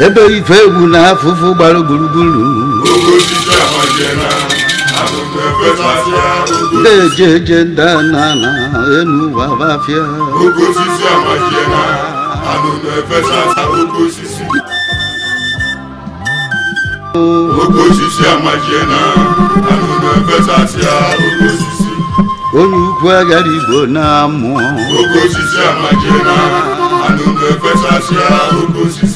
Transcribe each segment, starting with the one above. débẹ̀ ìfẹ́ ìwúna fúnfún gbàrú gbùrùgbùrù. gbogbo jíjẹ àwọn ìjẹra àtúntò ẹgbẹ́ sáfíà gbogbo. déjèjé dánáná ẹnu wà bá fíà. gbogbo jíjẹ àwọn ìjẹra àtúntò ẹgbẹ́ sáfíà gbogbo sísí. gbogbo jíjẹ àwọn ìjẹra àtúntò ẹgbẹ́ sáfíà gbogbo sísí. olùkọ́ àgàdìgbò náà mọ̀. gbogbo jíjẹ àwọn ìjẹra àtúntò ẹgbẹ́ sáfíà gbogbo sísí.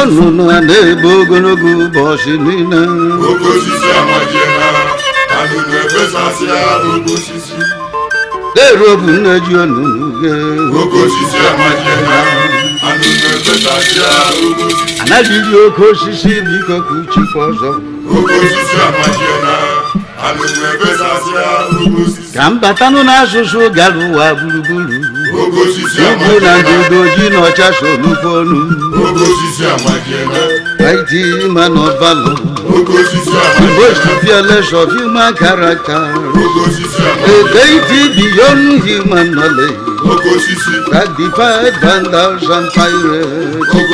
Ọlọ́run adé gbogbológo bọ̀ sí nínú. Gbogbo sisi àmọ̀ jẹ̀ra, àdùnnú ẹgbẹ́ sàṣẹ àgbogbo sisi. Lérò ògùn náà ju ọ̀nùnú gẹ̀. Gbogbo sisi àmọ̀ jẹ̀ra, àdùnnú ẹgbẹ́ sàṣẹ àgbogbo sisi. Àlájú yóò kó sisi bí Ibu na dodo ji na ọcha solufonu. Ogo osisi amajeme. Aiti ima na ọbalụ. Ogo osisi amajeme. Igbo sifiele sọfi ma karaka. Ogo osisi amajeme. Ebe iti biyon hima nọle. Ogo osisi. Thirty-five and thousand pirates. Ogo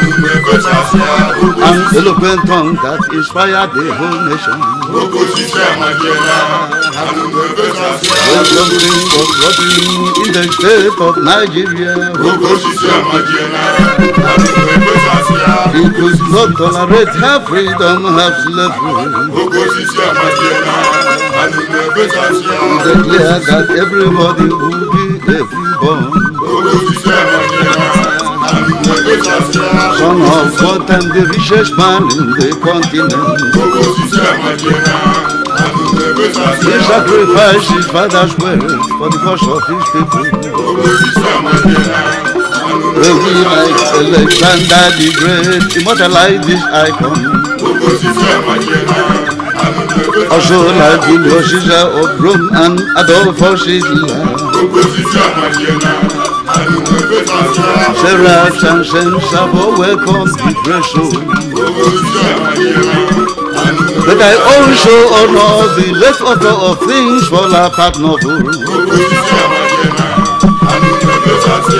And eloquent tongue that inspired the whole nation. Welcome King of Robin in the state of Nigeria. It was not tolerate her freedom, her slavery. Declare that everybody will be everyone. Son of God and the richest man in the continent. He sacrificed his father's wealth for the cause of his people. The will like Alexander the Great immortalized this icon. Also like Julio Caesar of Rome and Adolfo Hitler. Seratan shen sabo welcome depression. But I also honor the left order of things for la partnovu.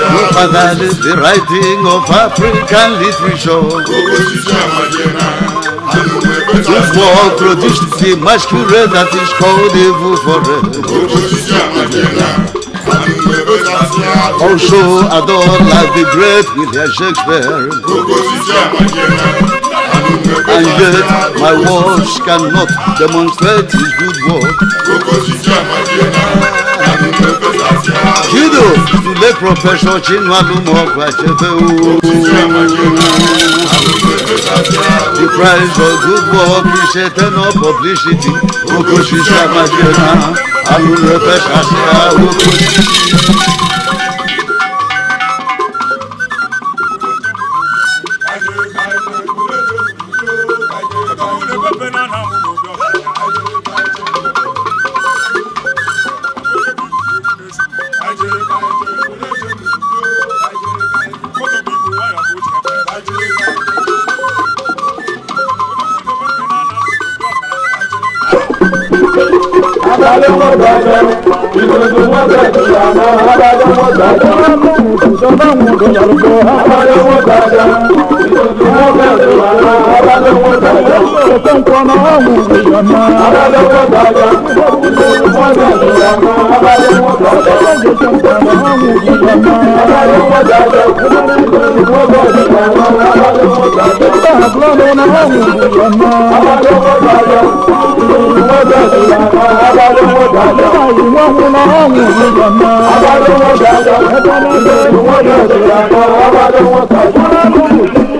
Your father is the writing of African literature. This war produced the masquerade that is called evil forever. Also adore like the great William Shakespeare. And yet my words cannot demonstrate his good work. Kido, tule Professor Chinwalu Mokwachepe. The price of good work is eternal publicity. Okoshisha Majena, Alunepeshasia, Okoshisha. tó ń pọnà ọ̀hún èèyàn náà. Abájọ́wọ́ gbàgbà wọ́n ní ìyá náà. Abájọ́wọ́ gbàgbà wọ́n ní ìyá náà. Abájọ́wọ́ gbàgbà wọ́n ní ìyá náà. Abájọ́wọ́ gbàgbà wọ́n ní ìyá náà. Abájọ́wọ́ gbàgbà wọ́n ní ìyá náà. Abájọ́wọ́ gbàgbà wọ́n ní ìyá náà. Abájọ́wọ́ gbàgbà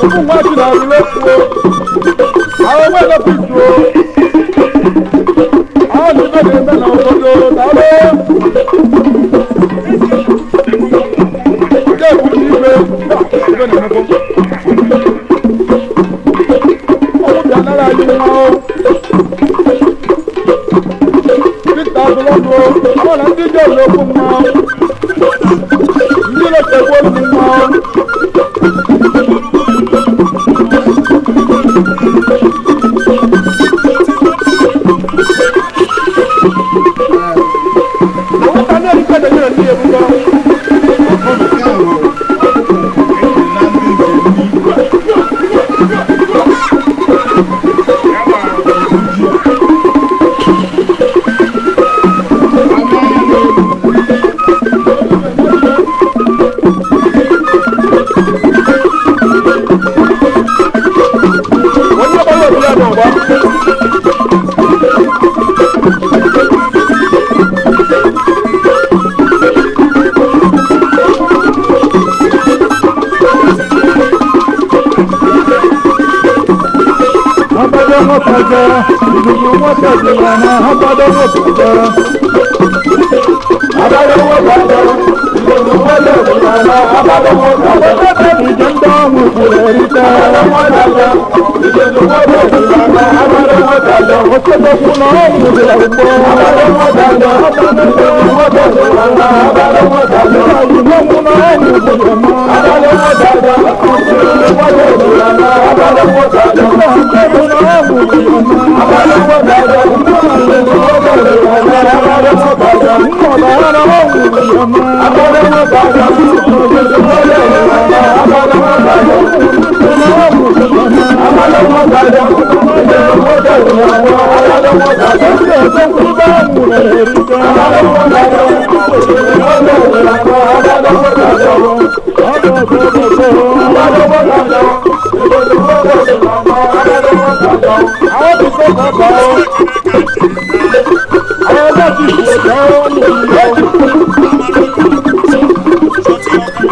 Tukun wá jìnnà nílé fún o. Àwọn ọmọ ẹ̀dọ́ fi jù o. Àwọn ọ̀dọ́ ìgbẹ́ni bẹ́ẹ̀ náà ọ̀dọ́ dogo paja dugu wata jana haba dogo paja haba dogo paja I'm I want you to go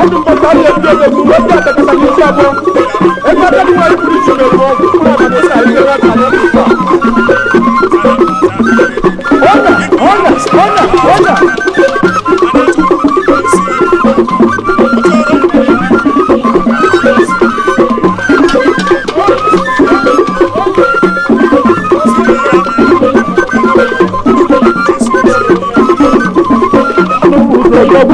ọdún pọtà ní ẹbí ológun wọn bí àtàkàtà ní ìṣẹ́ bọ́ ẹgbẹ́ abẹ́ni wọn rí kùdí ìṣòro ẹ̀fọ́ kúrò àmàlẹ́sà ìṣẹ́ra kàlẹ́ nípa.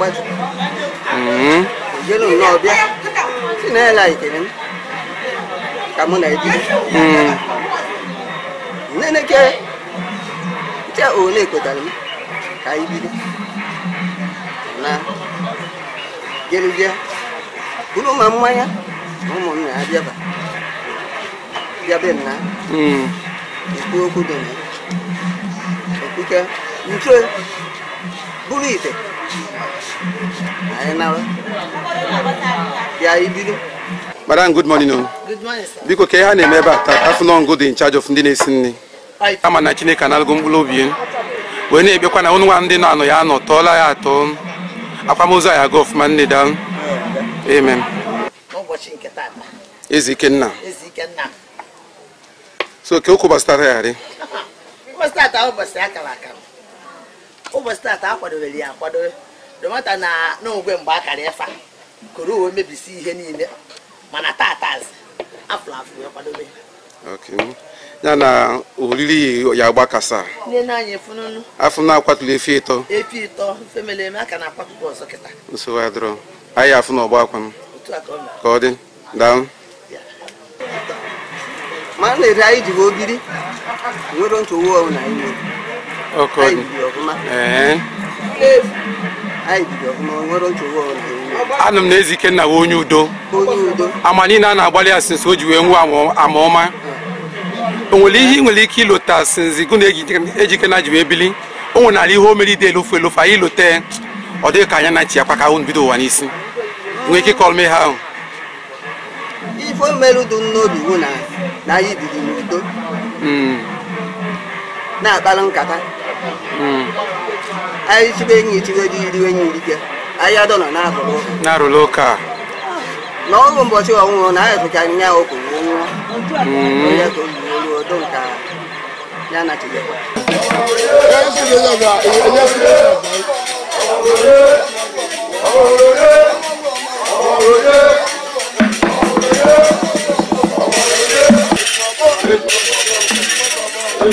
kwetu jelu n'ọbịa si na ya laikere m ka mụ na eji nnenekere nche ole kwetara m ka anyị bido na jelubịa bụrụ ma mmanya na ụmụnna ya bịaba bịabe nna ekwu okwu dị na ekwuke nche bụrụ ite Madam, good morning. Oh. Good Biko ka ha na-eme ebe a taa Afụnọngụ dị of ndị na-esi nri ama na Chineke analụgo mkpụrụ obi wee na-ebekwa na ụnụnwa ndị na-anọ ya anọ tọọla ya atọ akwamozu ya aga ọfụma nne da amen Ezikenna so ke ụkwụ ya harị ụbọchị tata domata na n'ogwe mgbe a ịfa koro uwe mebisi ihe niile mana tatazi afụrụ afụ wee kwadobe ya na oriri ya agbakasa afọ na-akwatụrụ efi ịtọ efi na ọzọ nsogbu adịrọ anyị afụ na ọgba ka ọ dị daalụ ma na-eri anyị ji obiri nwere ọbụla ana m na ezi ikenna wee onye udo ama niile a na-agbalị ya sinsi o ji wee nwee ama ọma o nwere ihe ị nwere ike ilota sinzi gụ na ejikenna ji wee bili o nwere ala ihe o mere ide elufu elofu anyị ilote ọ dịghị ka anya na nchi akwa ka ahụ bido ụwa n'isi nwee ike ịkọrọ m ihe ahụ ife mmerụ dị n'obi wụ na anyị biri n'udo hmm. na-akpara nkata anyị chibe enyi chibe gị iriwe enyi irike ahịa dọ nọ na-arụlụ ụka na-arụlụ ụka na ọrụ mbọchị ọnwụrụ na ahịa tụcha nya okwu nwụọ onye ka oyiwolu odo nke ya na chidekwa Thank you. kedu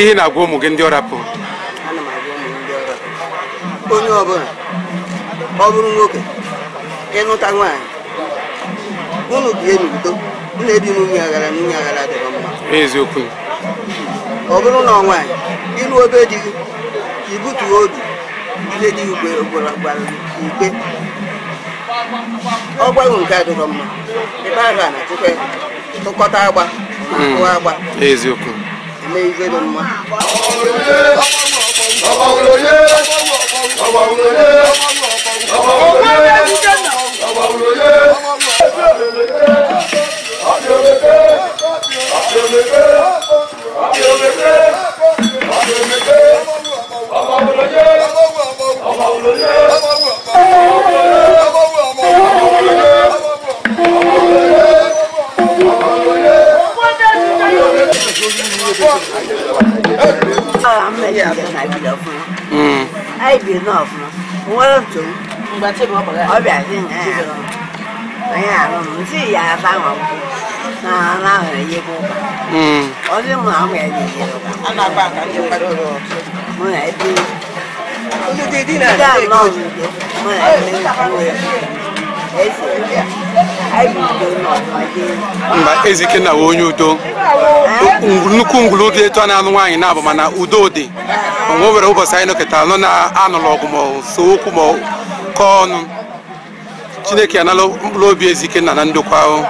ihe na-agwa ụmụ gị ndị ọrapụ onye ọbụla ọ bụrụ nwoke ịnụta nwaanyị unu ga-enudo nnebi m nyaghara m nyaghara dịrị mma eziokwu ọ bụrụ na ọnwa ịrụ obe dị ibutu obi ile dị igwe gwara gwara ikpe ọgbarụ nke a dịrọ mma ebe a ga na chukwe tụkọta agba ma hmm. agba eziokwu eme ihe dị mma Oh, ai bị nó nó, tôi 呀，我唔知日日翻學校，啊拉佢嚟醫保㗎。嗯。我都冇諗嘅嘢。阿爸爸緊要乜咯？冇嚟啲。好似啲啲咧。真係冇唔掂，冇嚟啲會。mba ezike na onye udo nnukwu ngwulu dị etu a na-anụ nwaanyị na-abụ mana udo dị o nwere ụbọchị anyị nọkịta nọ na anụlụ ọgụ ma so okwu ma kọọ ọnụ chineke anala mkpụrụ obi ezi ike na na ndokwa ahụ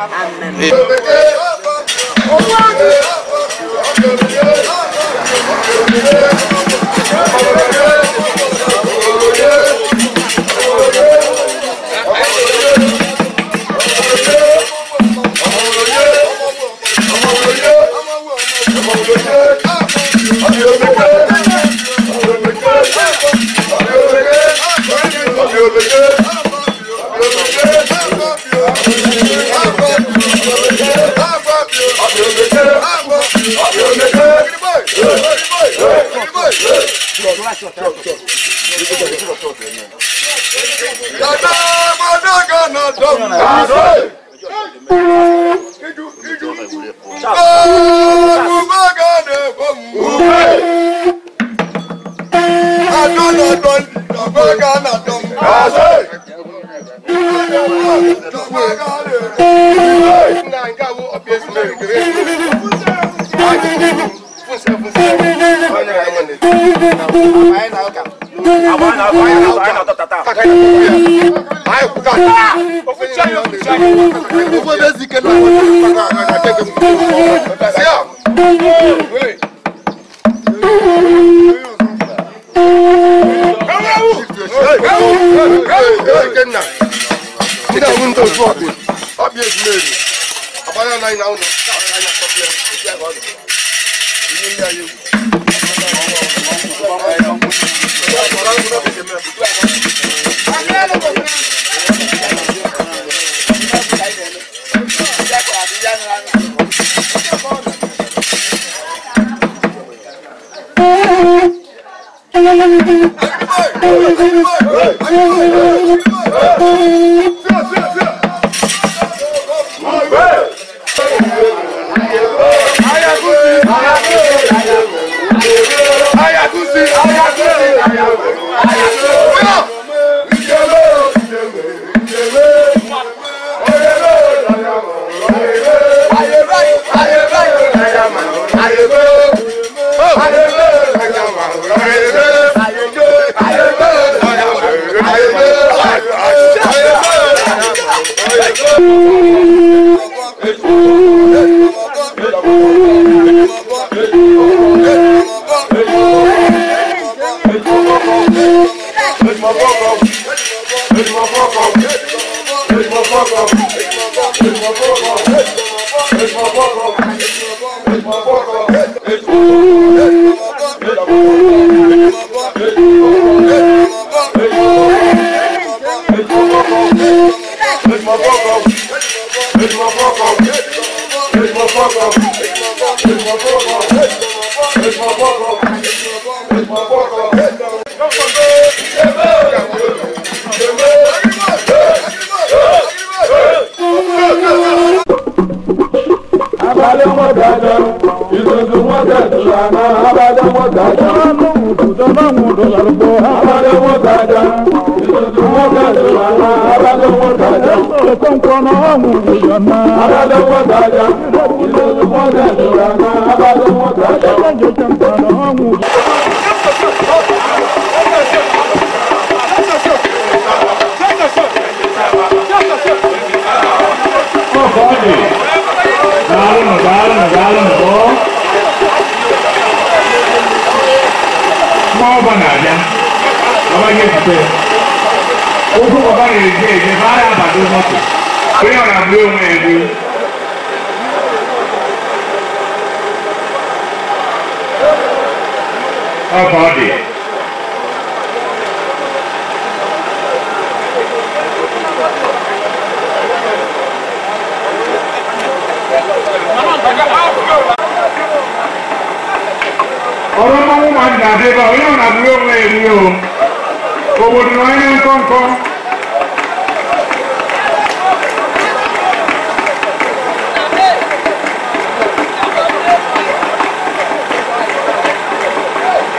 Yeah. Dada, madaga na dum. abadon wata ja ilé olùkọ́ dàdúrà náà abadon wata ja. Gálùmù gálùmù gálùmù bọ́. Mọ́ ọba n'àjà, ọba yẹ kùtẹ́. Ojú ọba rẹ̀ jẹ́ ìjẹ́ bá rà bàdó mọ́tò. Orí ọ̀rọ̀ àbúrò wọn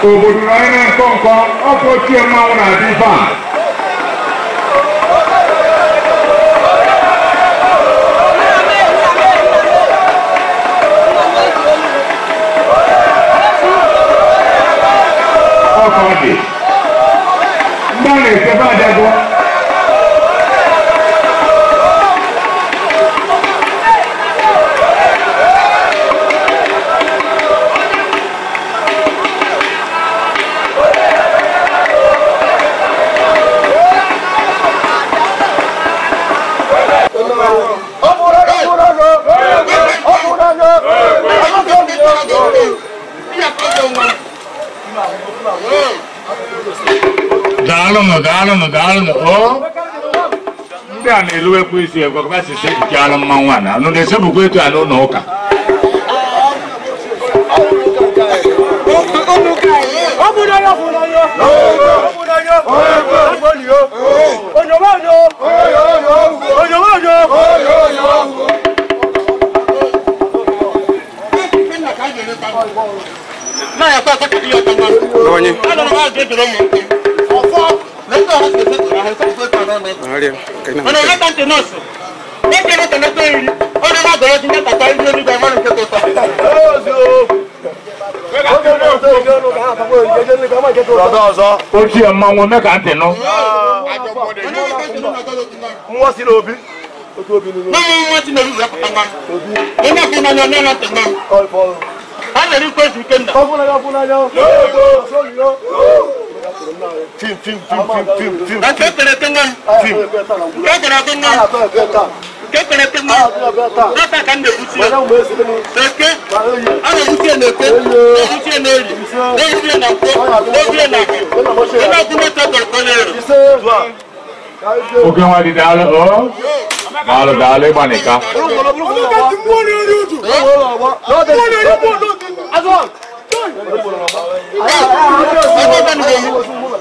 obodo na onye na-akọ nkọ ọkụ ochie mmanwụ na-adị ife a luwe kwezi kwa kwa sisi kiala mmawana nune sebu kwetu anono oka Naya kwa kwa kwa kwa kwa kwa kwa kwa kwa kwa kwa kwa Maria, kai na. Ona leta ante que leta não tem. Ona na goia tinha tata e não no que eu tô. Lọ́dọ̀ ọ̀zọ́. Ó ti ẹ̀ máa wọn mẹ́ka ń tẹ̀ náà. Ń wọ́n sí lóbi. Mọ́mọ́ wọn ti lórí rẹ̀ pàtàkì. Iná kan náà ní ọ̀nà tẹ̀ náà. A lè rí pé èsì kéńdà. Ó fún Yóò yóò fim fim fim fim fim fim. ẹ kékeré kéńgá. fim kékeré kéńgá. kékeré kéńgá. lọ́sà kan lè buti yẹn. tètè an lè buti yẹn n'eke lè buti yẹn n'eri lè buti yẹn n'akó lè buti yẹn n'akó. nínú ọdún mẹ́ta gbọ̀ngàn yẹn. Ogun wa di daale o. Maalo daale ba ne ka. Ọlọ́dẹ ti mú ọ ní ojú.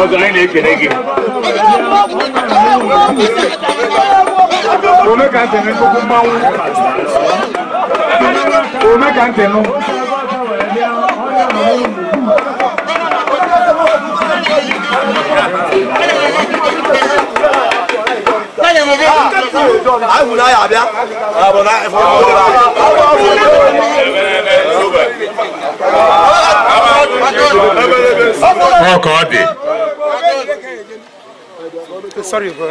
ọzọ anyị na-ekele gị ome ka ntị nụkpụkpụ mmanwụ ome ka ntị nụ Ayi wula ya bia, ayi wula ya fɔ ọkọ ọ dị sorry bro.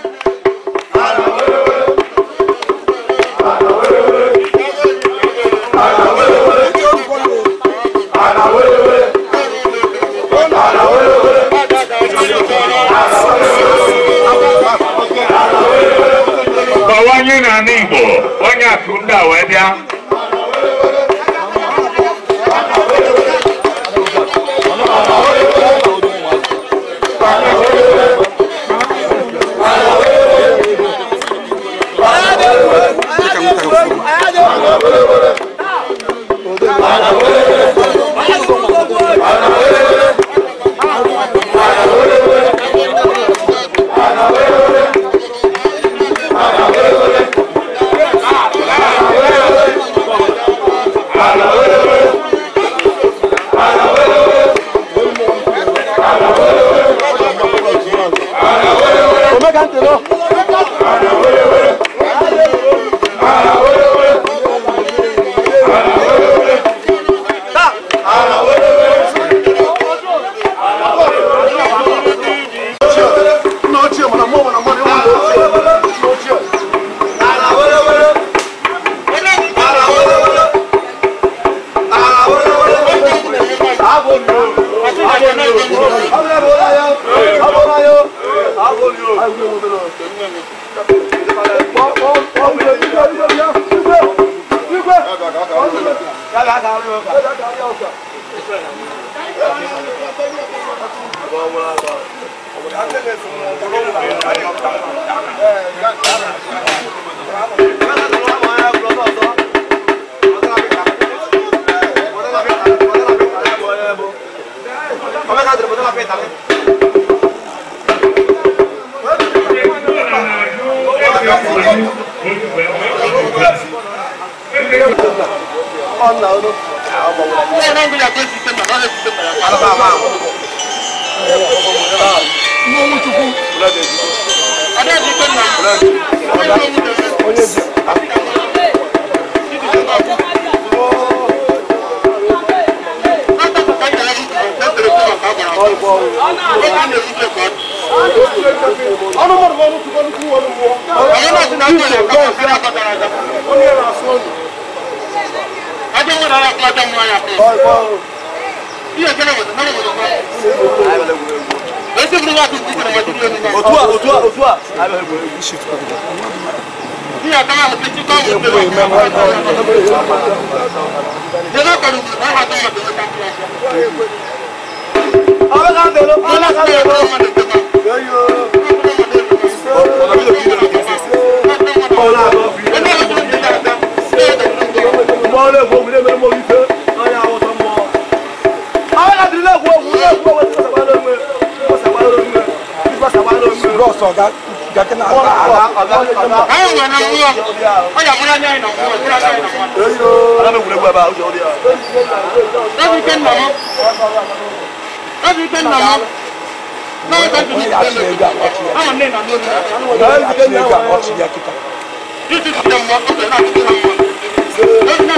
n'Igbo onye akụ ndị a kuwa ọjà múlá ní àyìnà kuwa múlá ní àyìnà kuwa. ala bɛ wuli gba ba ọjà o de yà. lọ́bi kẹ́ nàmọ́ lọ́bi kẹ́ nàmọ́ n'aw ta tuntun kẹ́ nàmọ́ anw ne nàmọ́ ni. lọ́bi kẹ́ nàmọ́ ọtí yà kíkà. títí ti dẹ̀ mọ́ ọ̀tẹ̀ náà ti dẹ̀ mọ́ lọ́bi náà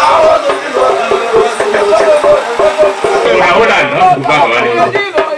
ahora, ¿no? Vale, vale.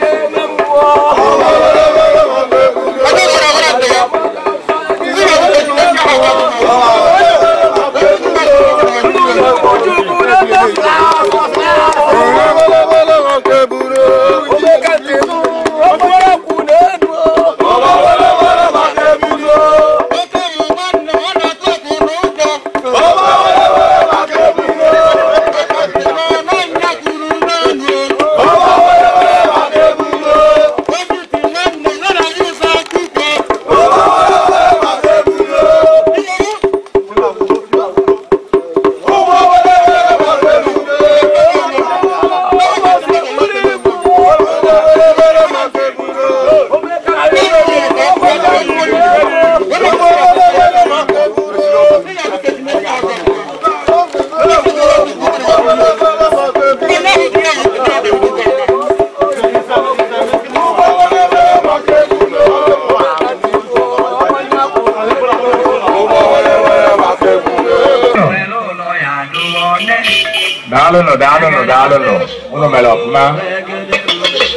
fa. daalụnụ daalụnụ daalụnụ unu mere ọfụma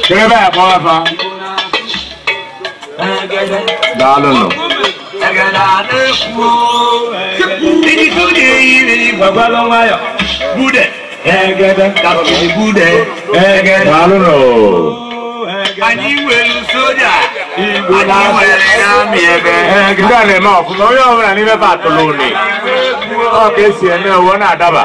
kere ebe a kpọọ afa daalụnụ daalụnụ anyị nwere soja igbo ndị a na-eme ọfụma onye ọbụla n'ime batụlụ uni ọ ka esi eme uwe na-adaba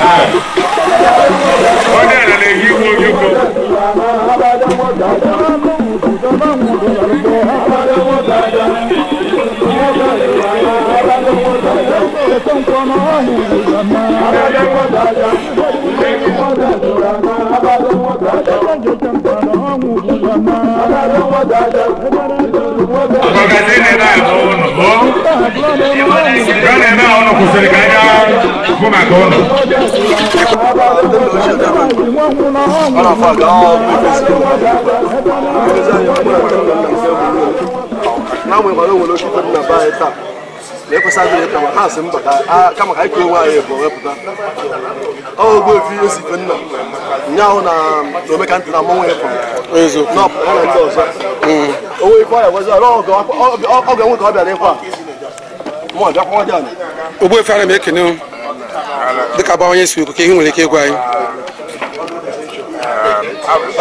ó dẹ̀rẹ̀ lè yí wo yókò. Abadamu dada, abadamu dada, não na gono go. Gane não ono kuserikanya kuna gono. não kɔni wolo si fɛn não ba ye sa, ne não sa bɛ ne kama não sen ba ka kama não kɛ wa ye bɔ não kuta. ọ bụ efi esi ife nna nya ahụ na omeka ntị na mmanwụ efu na ọpụta na ndị ọzọ onwe ife ọya wezi ọga nwe ka ọ bịa n'ikwa mụ ọbịa kwa ọbịa na ogbu efe ana m ekene dịka gba onye si okike ihe nwere ike ịgwa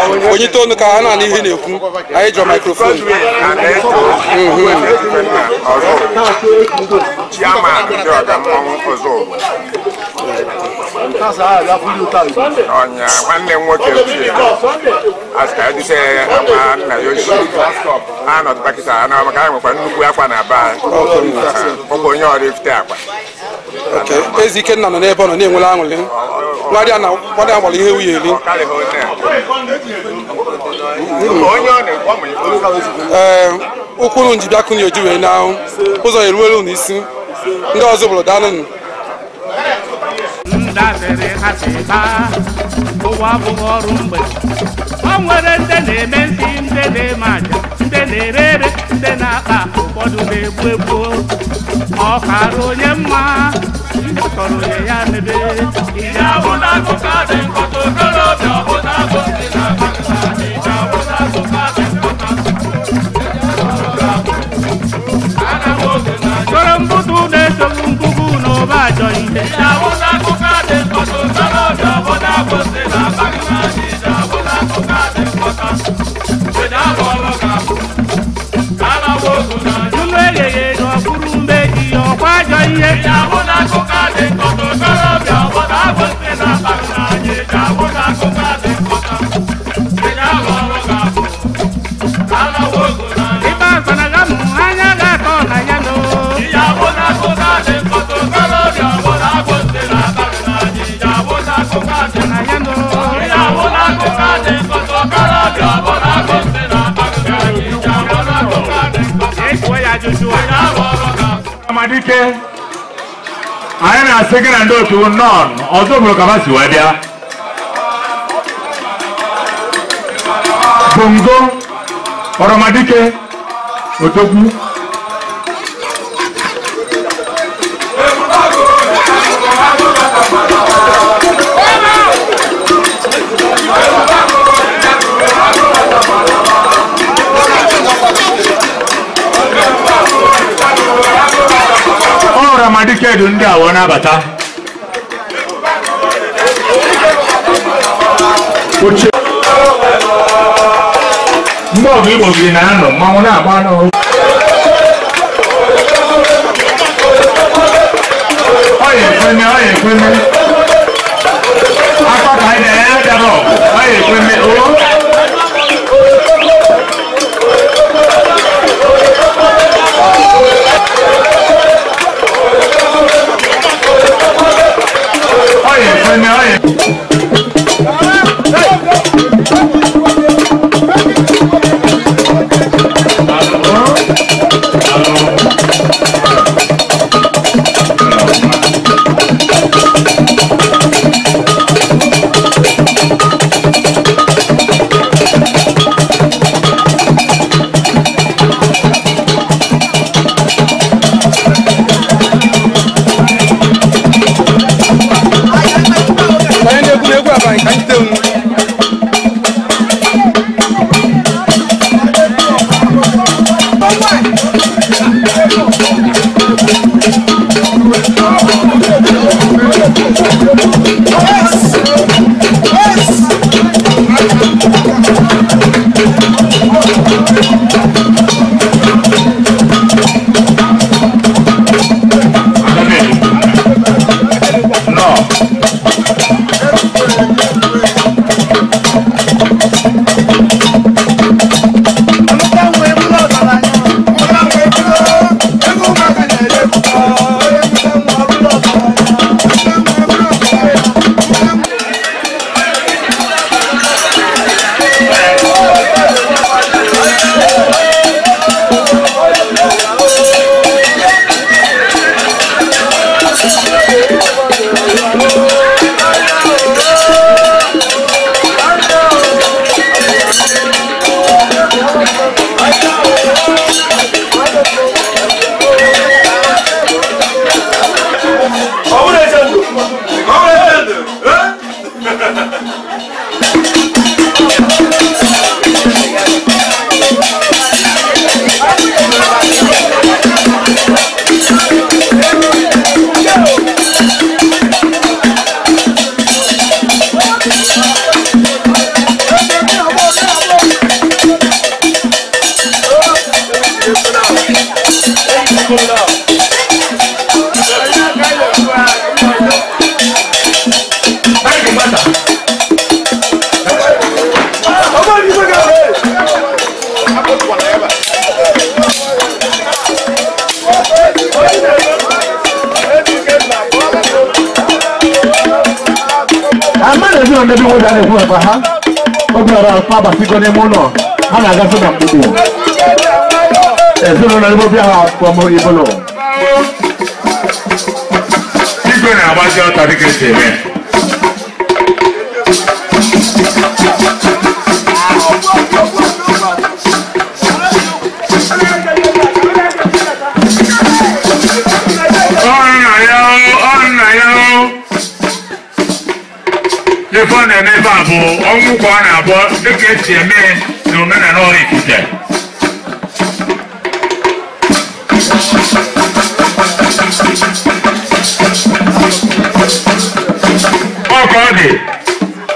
anyị onye itoolu ka a na-ana ihe na-ekwu anyị jụrụ mikrofon Chiama ndị ọga mmanwụ ọzọ ọnya nwanne m nwoke adịsịghị akwa nna ya ochie a nọtụta kịta na maka ha nwekwa nnukwu akwa na aba ụkwụ onye ọrụ ifite akwa ezi ikenna nọ n'ebe ọ nọ na-enwere aṅụrị nwadị na nwadị agbara ihe nwunye eri ee ụkwụrụ nji bịa na eju wee n'ahụ ụzọ eruwere n'isi ndị ọzọ bụrụ danụnụ ndabere ha si baa ụwa abụghị ọrụ mgbede o nwere ndị na-eme ndị ndị na-eme aja ndị na-ere ere ndị na-akpa ụfọdụ na-egbu egbu ọkara onye mma ndị chọrọ onye ya mebe ihe ahụ na-akụkọ dị nkọtụ okorobịa ọ na-abụ dị na-esogbu ngwugwu jeye nọ bụrụ mgbe iyo kwajọ ihe ya bụ na akụkọ adị nkọtọ kọrọbịa ọbọdọ abụ na ike anyị na-asị gị na ndị otu nọn ọzọ bụrụ ka ha si wee bịa bongo ọrọmadike otokwu ma dikedu ndị a wee nabata oche mgbe ọgụ igbo gị na-anọ mmanwụ na-agba n'ọrụ ọ ya ọ ya million. ndani kwa baha obara papa siko ne muno ana gasema mbubu ezino nalipo pia kwa mori bolo Igwe na abajo tabi kete me. epiepie mee oh, na omenala ọrụ ekike ọka ọ dị anyị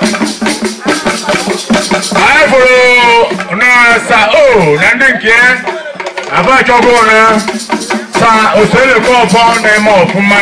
bụrụ na sao na ndị nke abachọgo na sa oselekọpọ na-eme ọfụma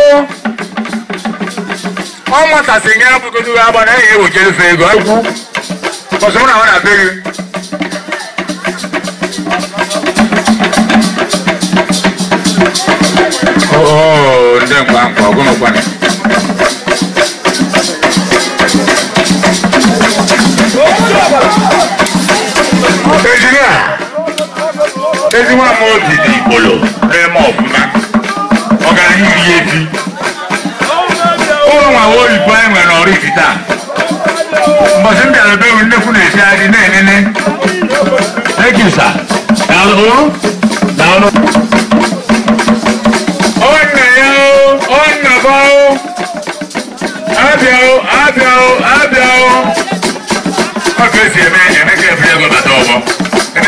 ọmọ tàṣe nyere bụgodu agba na enyi ewu jelufe ego ekwu ọzọ mụ na ọ na-abịa gị ndị nkwa nkwa ọgụnụkwana injinia ezigbo amaobi dị ikpolo na-eme ọbụla ọganihu ya ebi Thank you, sir. nwere ọrụ iji na na ba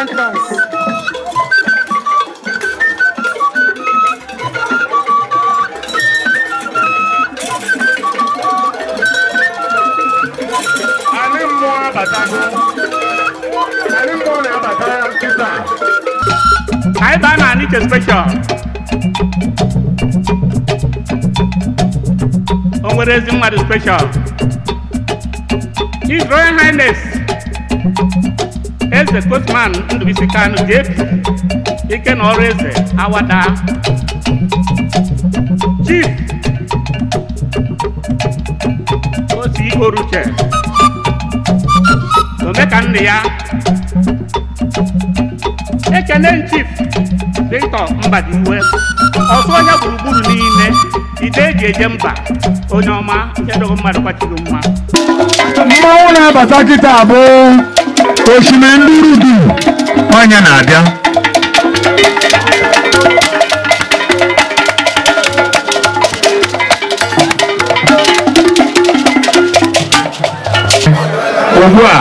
entrance. Anyị mmụọ abatago, anyị mmụọ na-abata ya nkịta. Anyị baa na Anike special. O nwere ezi mmadụ special. His Royal Highness eze kotman ndụbisi kanu jp ike na ọrụ eze awada chief osi igoruche omeka nne ya ekene chief victor mbadiwe ọtụ onye gburugburu niile ide eji eje mba onye ọma nke dogo mmadụ kwachiri mma mmanwụ na-abata kịta abụọ osimiri ndị urudu ọnya na-abịa ugbu a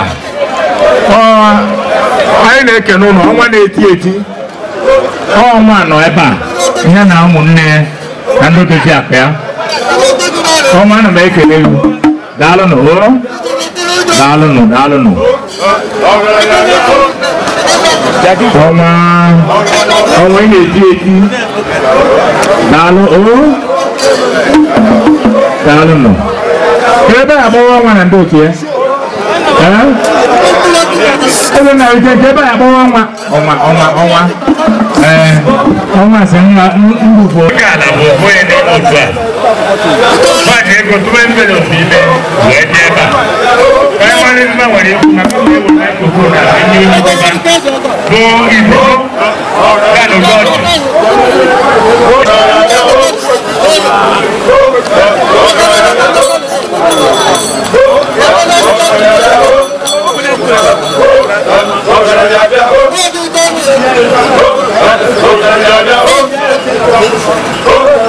anyị na-ekene ụlọ ọnwa na-eti eti ọnwa nọ ebe a ya na ụmụnne ya na ndị dozi akpa ya ọnwa ana m ekele iwu daalụnụ daalụnụ daalụnụ ọmọ ọmọ yìí lè di eti dàlú owó dàlú nù kẹbẹ wọn nà ndóòtù yẹ ẹbí nà ìdè kẹbẹ àbọwọ wọn ọmọ ọmọ ọmọ ọmọ àti ńlá ńlùfọ. ó kà àlàbò fún ẹni ọ̀tún à. báyìí ẹgbẹ́ tó bá ń bẹ̀rẹ̀ òfin bẹ́ẹ̀ wọ́n ẹ jẹ́ bá. primary man nwere egwu na mmemme ewu na ikuku na ndị nlekọta bụ igbo gan ugodi Oh,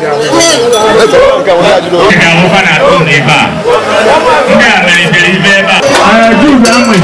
àwọn fana tó ní bá ní àmì ìdèrè bẹ́ẹ̀ bá. àjù bá ń wẹ̀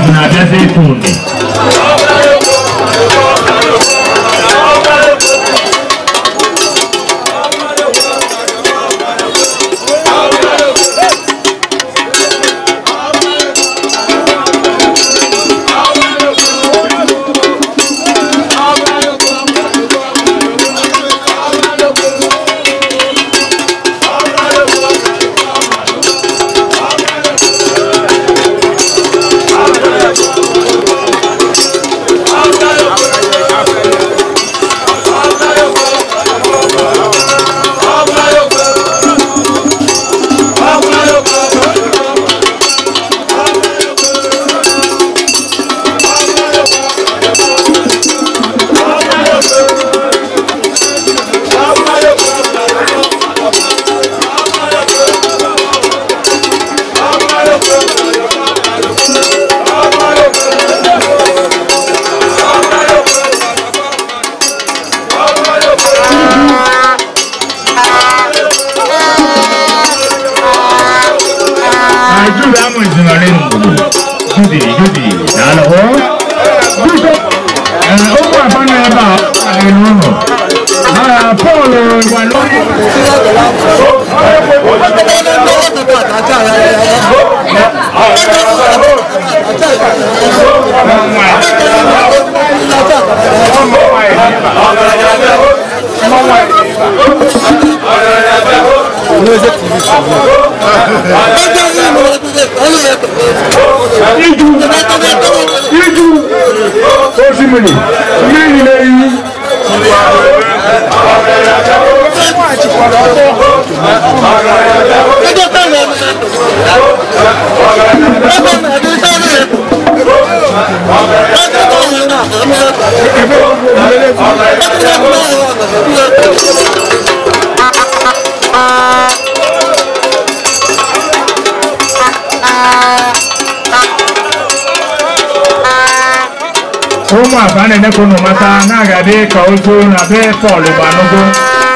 mane ne kunu mata na ga de ka ojo na be polo banugo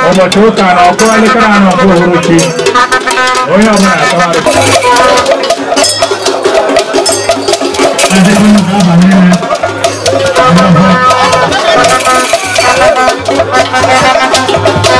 o mo to ka na ko ali kra na ko huruchi o yo ma ta wa ro ade ko na ba ne ne Thank you.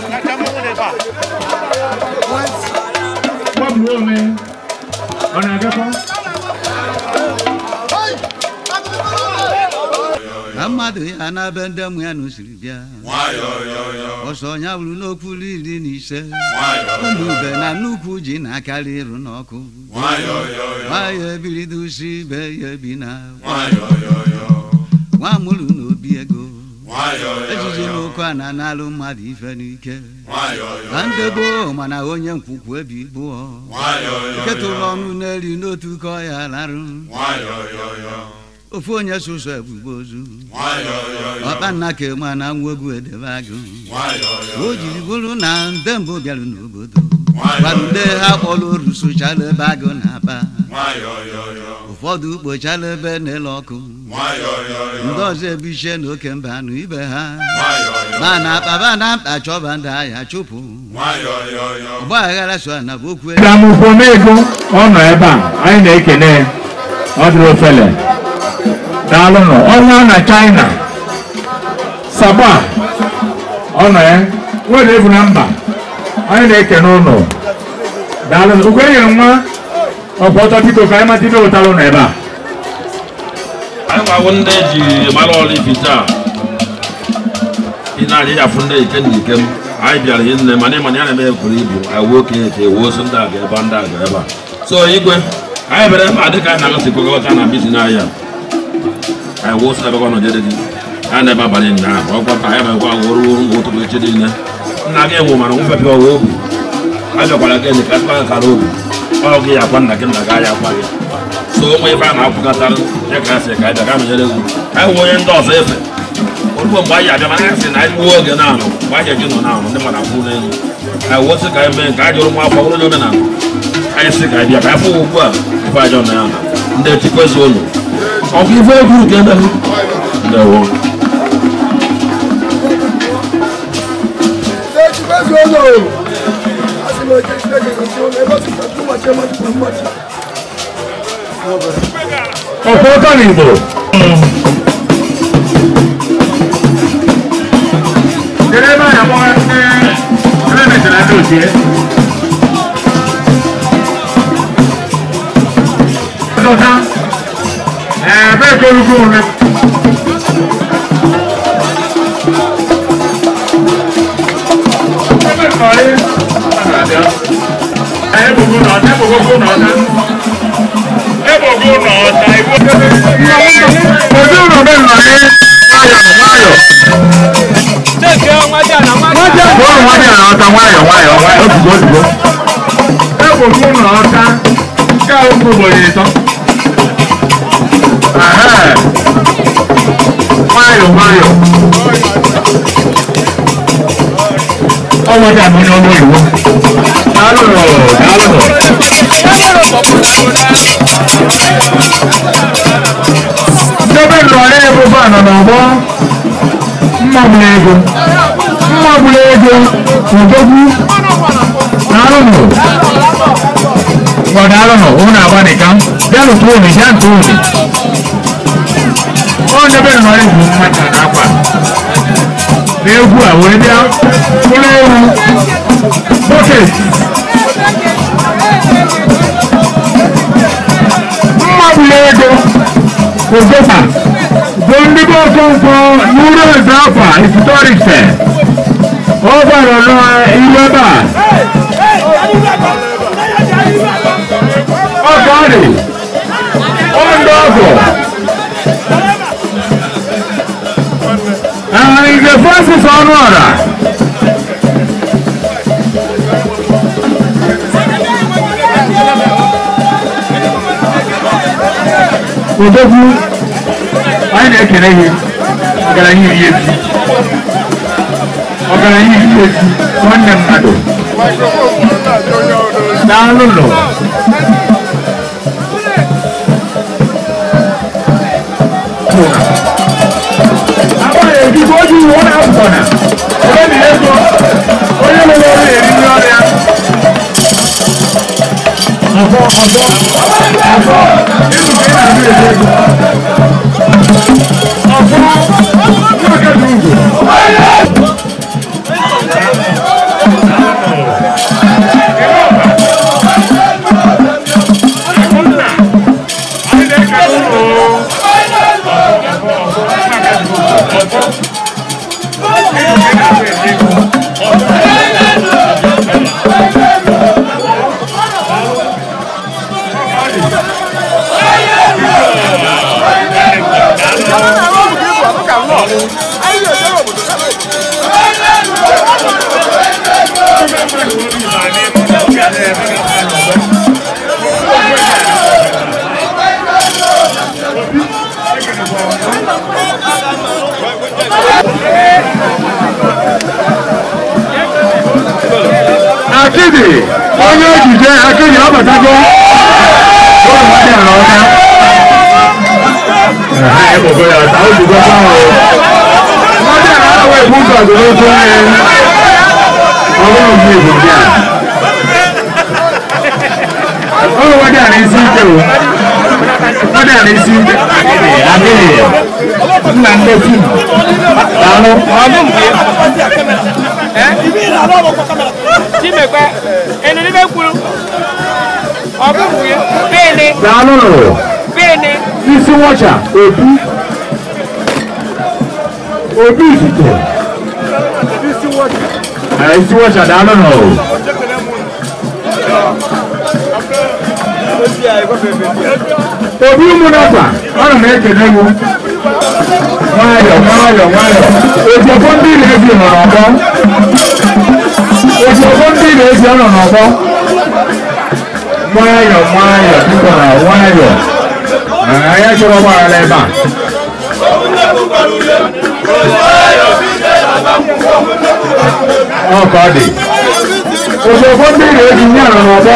ife ndị ụmụ ya na bịa ọsọ ọnya bụrụ n'okwu iri na ise ụmụ ube na nnukwu ji na-akarị ịrụ n'ọkụ nwayọ ebirido si ibe ya ebi na nwa mụrụ na obi ego ejiji n'okwu a na-analụ mmadụ ife n'ike na ndị gboo mana onye nkwukwu ebi gboo ketụrụ ọnụ n'elu n'otu ka ọ ya larụ ofu onye sụsụ ebubo ozu ọkpanna ka eme na nwa ogwu agụ o jiri bụrụ na nde mbụ bịara n'obodo gwarude ha kpọrọ oru ebe agụ na-aba ụfọdụ kpochala ebe na-ele ọkụ ndị ọzọ ebichie na oke mba anụ ibe ha ma na akpaba na mkpa chọba ndị ahịa chụpụ ọgba aghara so na bụ okwu e- ọ nọ ebe a anyị na-ekene ọ daalụ nọ ọnwa na china saba ọnọ ya nwere ebu na mba anyị na-ekene ụnụ daalụ nọ ukwe nyere nwa ọbọtọ biko ka anyị mata ibe ụtalụ nọ ebe a anyị nwa awụ ndị eji mara ọrụ ibi taa ị na-adị ya fụ ndị ikem na ikem anyị bịara ihe nne mana ịmana ya na-eme ekwuru ibu awuo okenye ka ewu osu ndị aga ebe ndị aga ebe a so igwe anyị bere ebe a dịka anyị na-agasị kpokọta na bizi n'ahịa anyị wụsị na-abakwa na ọjede a na-ebe abalị naa ahụ ọkwa ụtụtụ echi nna gị nwụ mara nwefe obi a bịakwara gị ndị kasịkwa obi ọ gị ya akwa nna gị nna gị a na-akwụkọta ya ka asị ka na anyị gbuo oge na-anụ mgbe anyị nọ na-anụ ndị akwụ n'elu anyị ka anyị mee nke anyị jụrụ nwa omenala anyị ka anyị bịa ka anyị fụ ugbu a ife ya ndị ụlọ Alguém vai We're very good together. No. ọ̀pọ̀ kan ìbò. dèrè báyà mọ́ ẹ́ ẹ́ ẹ́ lẹ́mẹ̀tẹ̀lá a jẹ́. olórúkọ rẹ. Ẹ̀bùkún náà ọ̀tá, ẹ̀bùkún náà ọ̀tá, ẹ̀bùkún náà ọ̀tá, ìbúdó. Ojú ọ̀nà bẹ́ẹ̀ nà ní wáyọ̀ wáyọ̀. Jẹ́kẹ́ wájà náà wájà. Bọ́ọ̀lù wájà náà ọ̀tá wáyọ̀ wáyọ̀ wáyọ̀ dùgbò dùgbò. Ẹ̀bùkún náà ọ̀tá, ká ó kú bọ̀yẹ̀ tán. Báyọ̀ Báyọ̀. Ọmọ dàbí ni ọmọ ìwọ. Dálò rọ̀ dálò rọ̀. Dọ́bẹ̀ lọ́rẹ́ ego bá ànàdà ọ̀bọ́. Mmọ̀bùlẹ̀ ego. Mmọ̀bùlẹ̀ ego. Ǹjọ́gbú. Dálò rọ̀. Wọ̀ dálò rọ̀. Òun àgbà nìkan. Dálò tó omi, dáǹtó omi ọ ndebe nnọrọ egwu mmata na akwa na egwu a wee bịa mkpụrụ ewu bọket mmagbule ego ogopa bụ ndị bụ okonkwo n'ụlọ eze akwa ifutọrikpe ọ gbara n'ihu ebe a ọka ọ dị ọ ndị ọgọ and if the first is on order. Odogwu anyị na-ekele ihe ọgaranya iri ezi ọgaranya iri ezi nwanne mmadụ n'alụ ụlọ Thank you ojú wọn náà gbọ̀nà ọlọ́dì lẹ́kọ̀ọ́ onye lọ́wọ́ ọ̀rọ̀ èrí ní ọrịa. àbọ̀ àbọ̀ àbọ̀ ìlú kí n àbí èdè ọ̀bọ̀. kéde wọ́n ní akéde lọ́bàtàjọ́ bọ́ọ̀lù wọ́n dẹ̀ rán ọ́ká. ẹ kò fẹ́ yàrá táwọn olùgbọ́ sáwọn o. wọ́n Dànù. Màmú mi. Ibi ìlànà ọmọ kọ kámẹ́rà. Tí mi pẹ́, ẹni ní bẹ́ẹ̀ kúrú. Ọ̀bùn mi. Bẹ́ẹ̀ni. Dànù nù. Bẹ́ẹ̀ni. Bísí wọ́jà òbí. Òbí ìdìtẹ̀. Bísí wọ́jà. Ẹ̀ bísí wọ́jà dànù nù. Obi mu n'afa, ọ na m ekene mu. Wáyọ̀ wáyọ̀ wáyọ̀. Ètò fún bíìlì èsì ọ̀nà ọ̀bọ. Ètò fún bíìlì èsì ọ̀nà ọ̀bọ. Wáyọ̀ wáyọ̀ púpọ̀ náà wáyọ̀. Àyà Oh, bá ara lẹ́bà. Ọkọ̀ dì. Ètò fún bíìlì èsì ọ̀nà ọ̀bọ.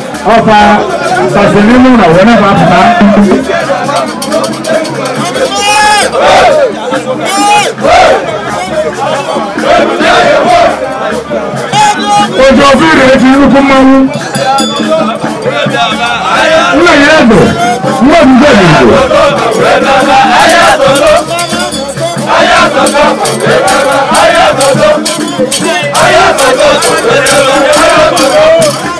ọfà sàṣẹ̀mímù nàwọ̀ náà máa fà á. ojú ọfíì rẹ̀ ti rúkú mọ́wú. nínú ìyá ẹ̀dọ̀ wọ́n ń gbẹ̀dẹ̀ ìlú. Ayatoto, ayatoto, ayatoto, ayatoto.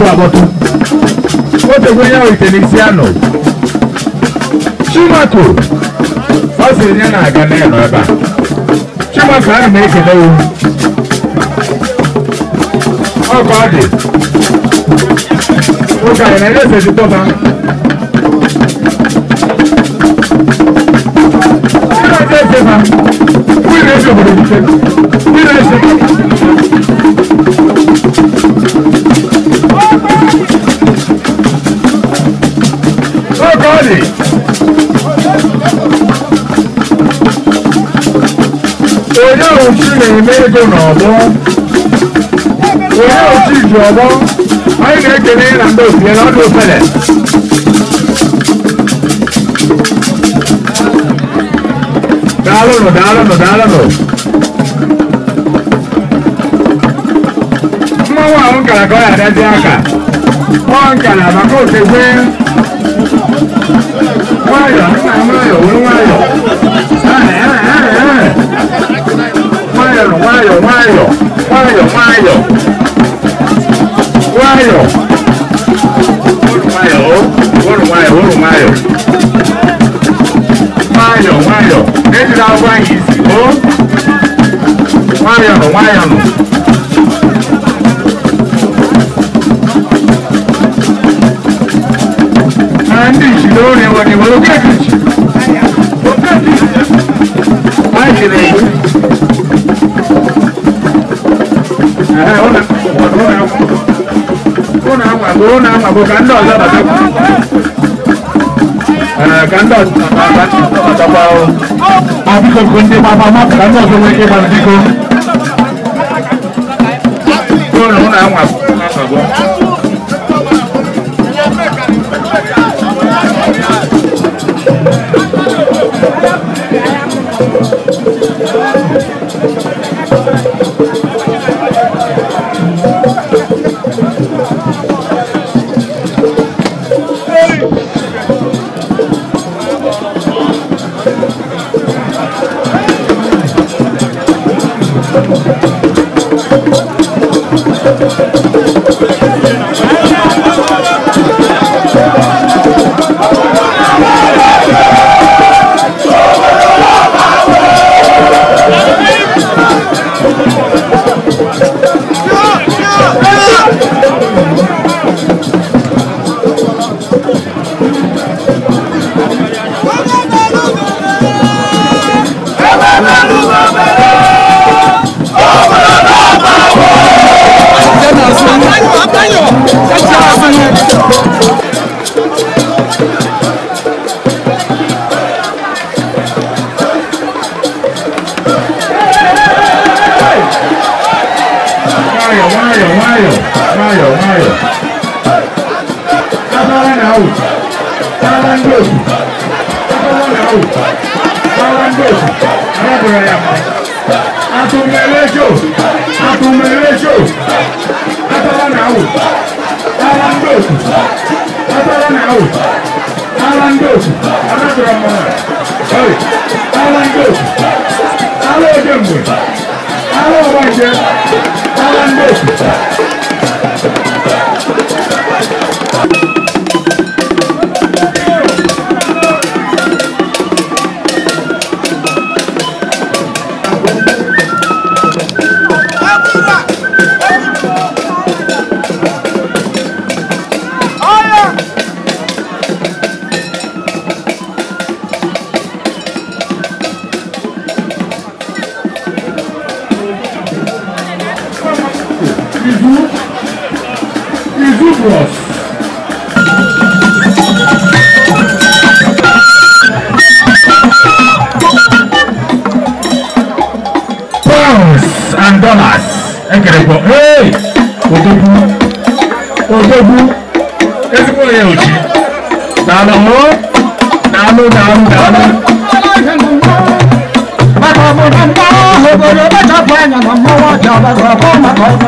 atụ agbọtụ otegwu onye ahụ ite n'isi anọ chimako ọ sịrị ya na-aga n'ịnọ ebe a chimako ana m ekele ya ọkọ ọ dị oge anyị na-enye ese dịtọba Wíìlì ẹ̀ṣẹ̀ òbòdò ìfẹ́, wíìlì ẹ̀ṣẹ̀. onye ochi na-eme ego n'ọgbọ onye ochi ji ọgbọ anyị ga-ekele na ndị ofie na ọdụ ofele daalụnụ daalụnụ daalụnụ mmanwụ ahụ nkara ka ọ ya adịzi aka ọ nkara maka okekwe nwayọọ nna nwayọọ were nwayọọ nwayọọ nwayọọ nwayọọ nwayọọ nwayọọ nwayọọ nwayọọ were nwayọọ were nwayọọ nwayọọ nwayọọ ejila agwa anyị isi o nwayọọ nwayọọ Maandishi naone waliwaloketi Ona ama bo kanda ala bata. Ah kanda bata bata bao. Abi ko kunde baba ma kanda so me ke bandi ko. Ona ona ama. Nwayọ, nwayọ, nwayọ, nwayọ. Abala na awụ. Abala ndị otu. Abala na awụ. Abala ndị otu. Arabụrụ ya mma. Atụmelejo. Atụmelejo. Abala na awụ. Abala ndị otu. Abala na awụ. Abala ndị otu. Arabụrụ ya mma. Ala ndị otu. Ala ode mgbe àwọn ọmọ ìṣẹ́ àwọn ọmọ ìṣẹ́. Now I'm going to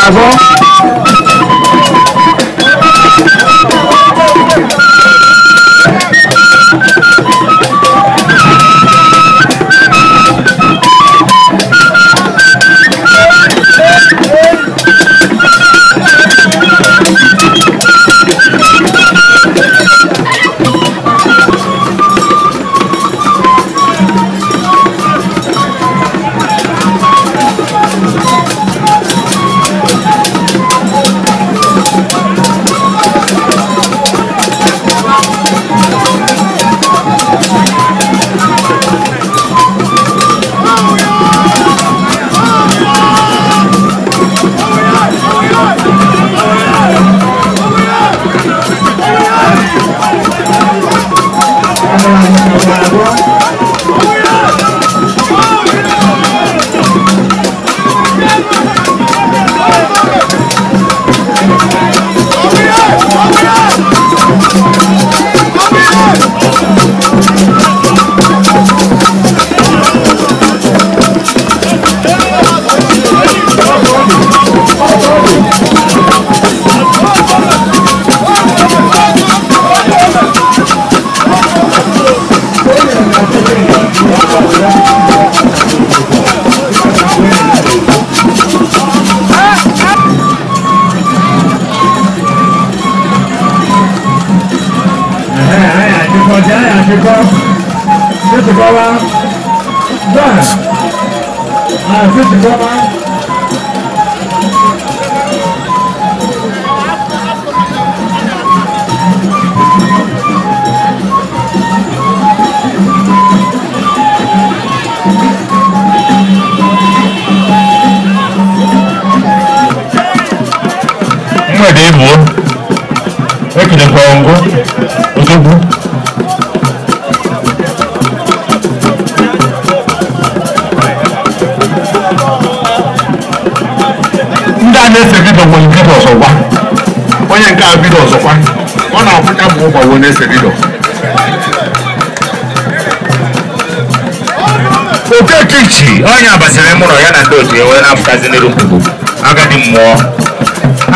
coração.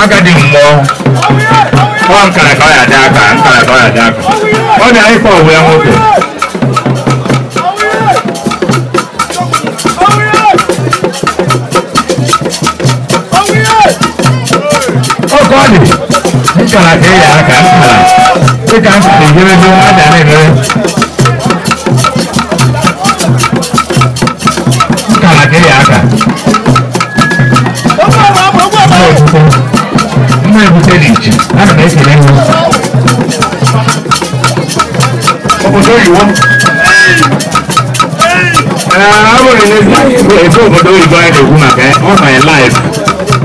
agadi mmụọ ọ nkara ka ọ ya dị aka nkara ka ọ ya dị aka ọ na-ayịkwa ọwụ ya nwoke oge ọ dị nkara ka ị ya aka nkara dịka nkara ejerede ada na-emere na ebutere iche ana m ekele m obodo oyibo abụrụ ebe obodo oyibo anyị na-ekwu maka ọ nọ ya laif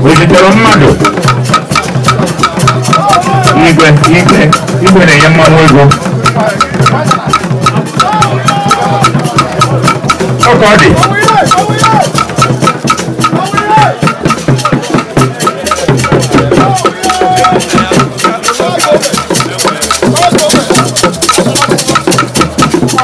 wezitere mmadụ igwe igwe igwe na-enye mmanwụ ego ọka ọ dị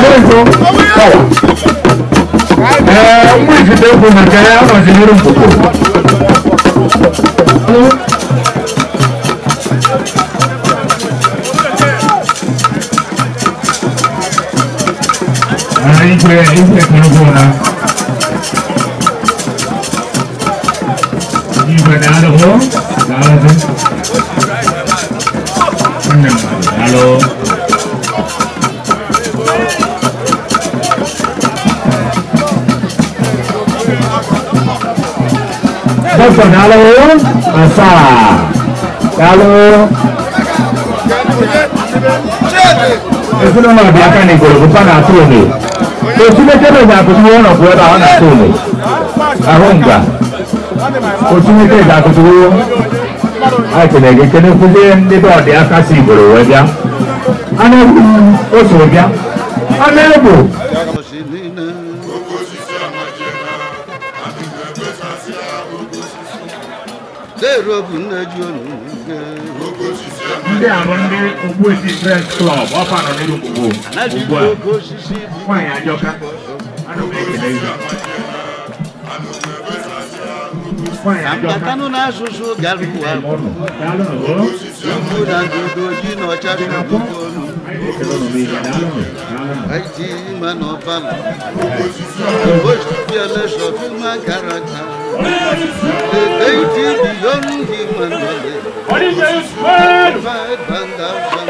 Maurício, olha. É um muito tempo na é brasileira um pouco. Entre, entre aqui no Bona. Entre nada, bom? Nada, sọ n'alọ́ àṣà dàlọ́. Efuna ma bi aka ni golo ko pa na to ne. To ti me tebe da ko tuwo na ko da na to ne. Ahonga. Ko ti me tebe da ko tuwo. Ai ke ne ke ne ku de ndi do de aka si golo we bia. Ana ku o so bia. Ana ku klọb ọfa nọ n'elu gbogbo ugbu a nwaanyị ajọka anụ m ekele ihe Kambatanụ n'asụsụ galụkwa Ugwu na ndugo ji n'ọcha dị n'ugbo Aiti ma n'ọbala Ogosi elesọ fima gara aka Ebe iti biyonu gị ma n'ọle Five thousand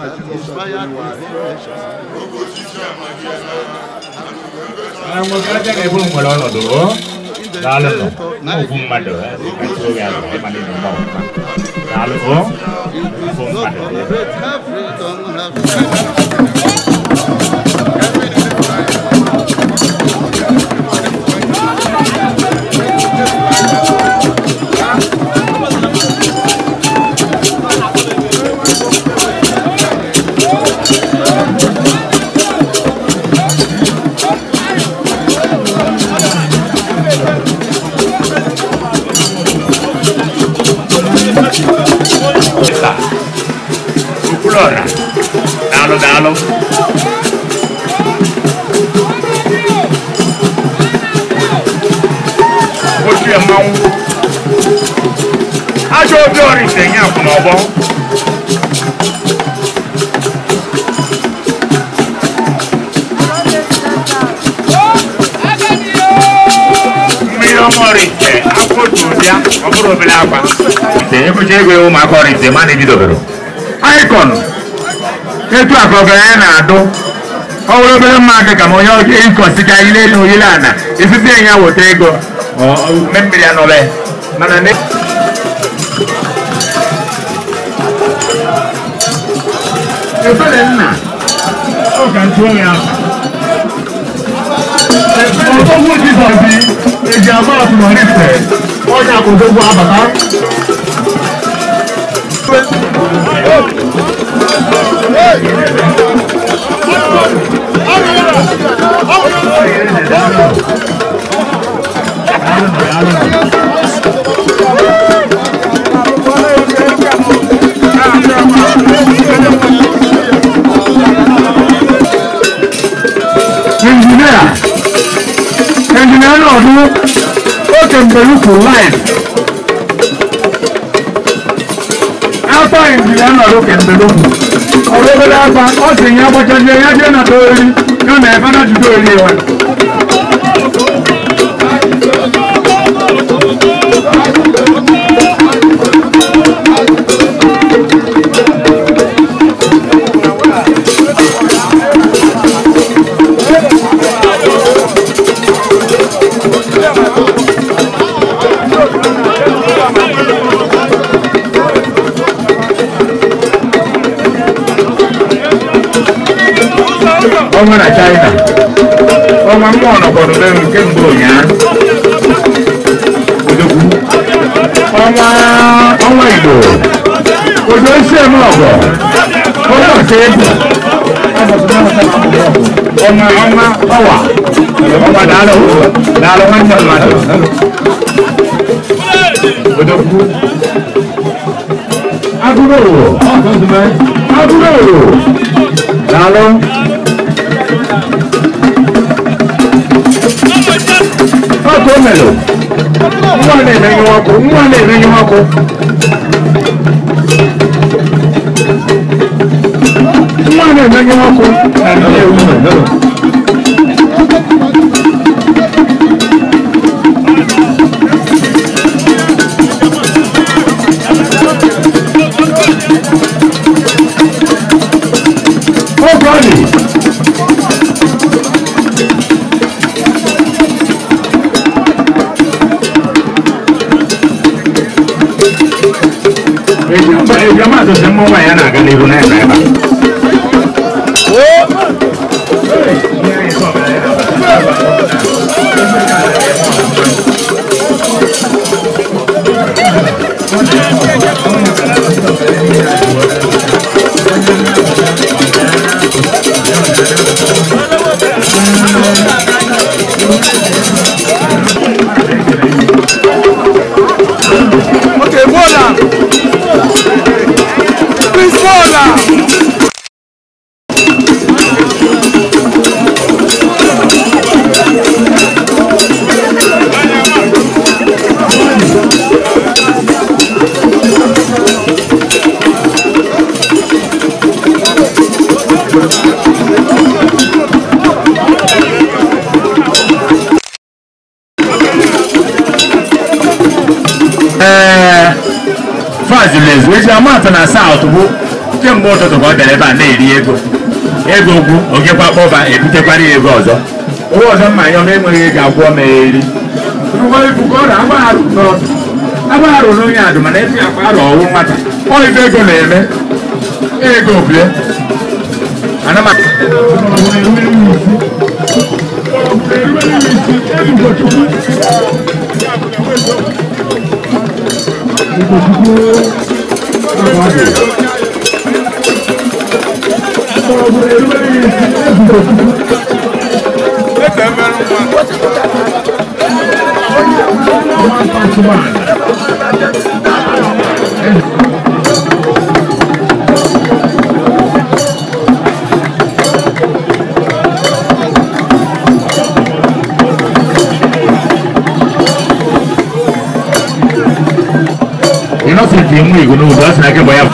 that inspired his invention. Ngogada ke bulu ngolo lo dulu, lalu ahụ n'ọgbọ mmiri ọmụrite akwụkwọ otu ụdịa ọ bụrụ obere akwa ite ekwucha ego ewu maka ọrụ ite ma na-ebidobero aikon etu akọgara ya na-adụ ọ bụrụ obere mmadụ ka ma onye ọjọọ ịkọsịka ile elu ile ana esite ya weta ego mmiri anọbe mana ebere nna ọ ga-ajụọ ya ọtọgbu jizọs eji ama atụmarife ọnya akụdogbu abata Thank you. náírà ẹnjìnìá ọdún ó ti pẹ̀lú kù láì. Apa ẹnjìnìá ọdún kẹ̀ pẹ̀lú kù. Ọ̀rọ̀gbẹ́lẹ́ apa ọ̀sẹ̀ yẹn abọ́jọ́ ní ẹ̀yá jẹ́ náà tó rí yóò náà ẹ̀fọ́ náà dúdú rí wọn. Thank you. ọnwụ na China ọnwa mmụọ nọkọrọ n'elu kemgbe ụnyaahụ odogwu ọnwa ọnwa Igbo odo osi eme ọgọ ọnwa ọsọ egwu ọnwa ọnwa ọwa ọnwa daalụ daalụ nwanne mmadụ odogwu agụrụ agụrụ daalụ gomelo nwa na-emenye ọkụ nwa na-emenye ọkụ nwa na-emenye ọkụ na ndị ewu Mutum mun yana gani guna yana ebutekwara ya ebe ọzọ onwe ọzọ mmanya ọma enweghị ego agwọ ma eri agbagharụ na onye adụ mana ebi akpa arụ ọwụ nwata ọibe ego na-eme ego bie anamaka Come on. Nossa, tem um amigo, não dança, né? Que é banheiro.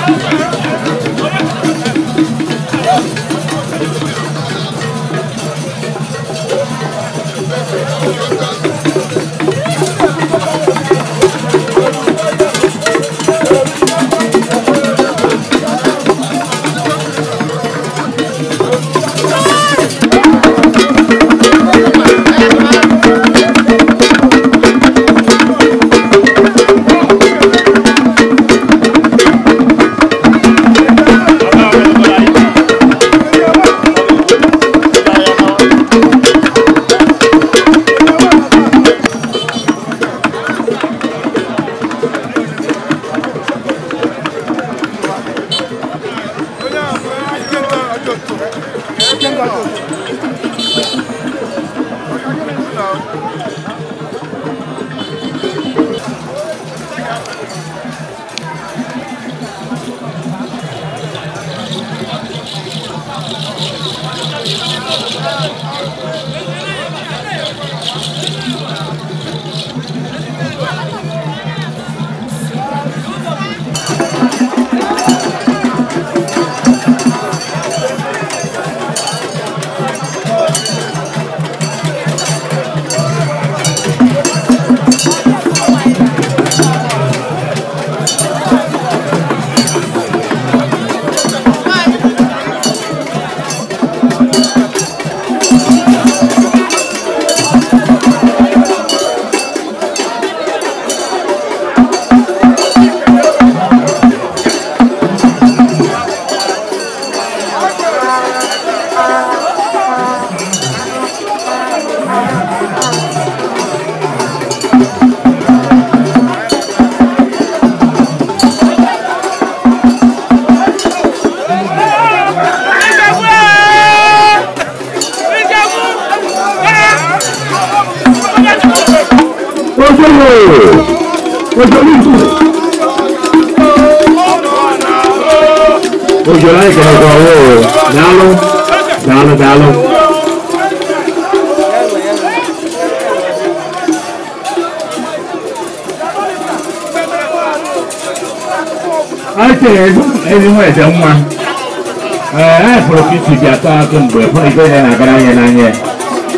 kum bwe po iko yana kana yana nye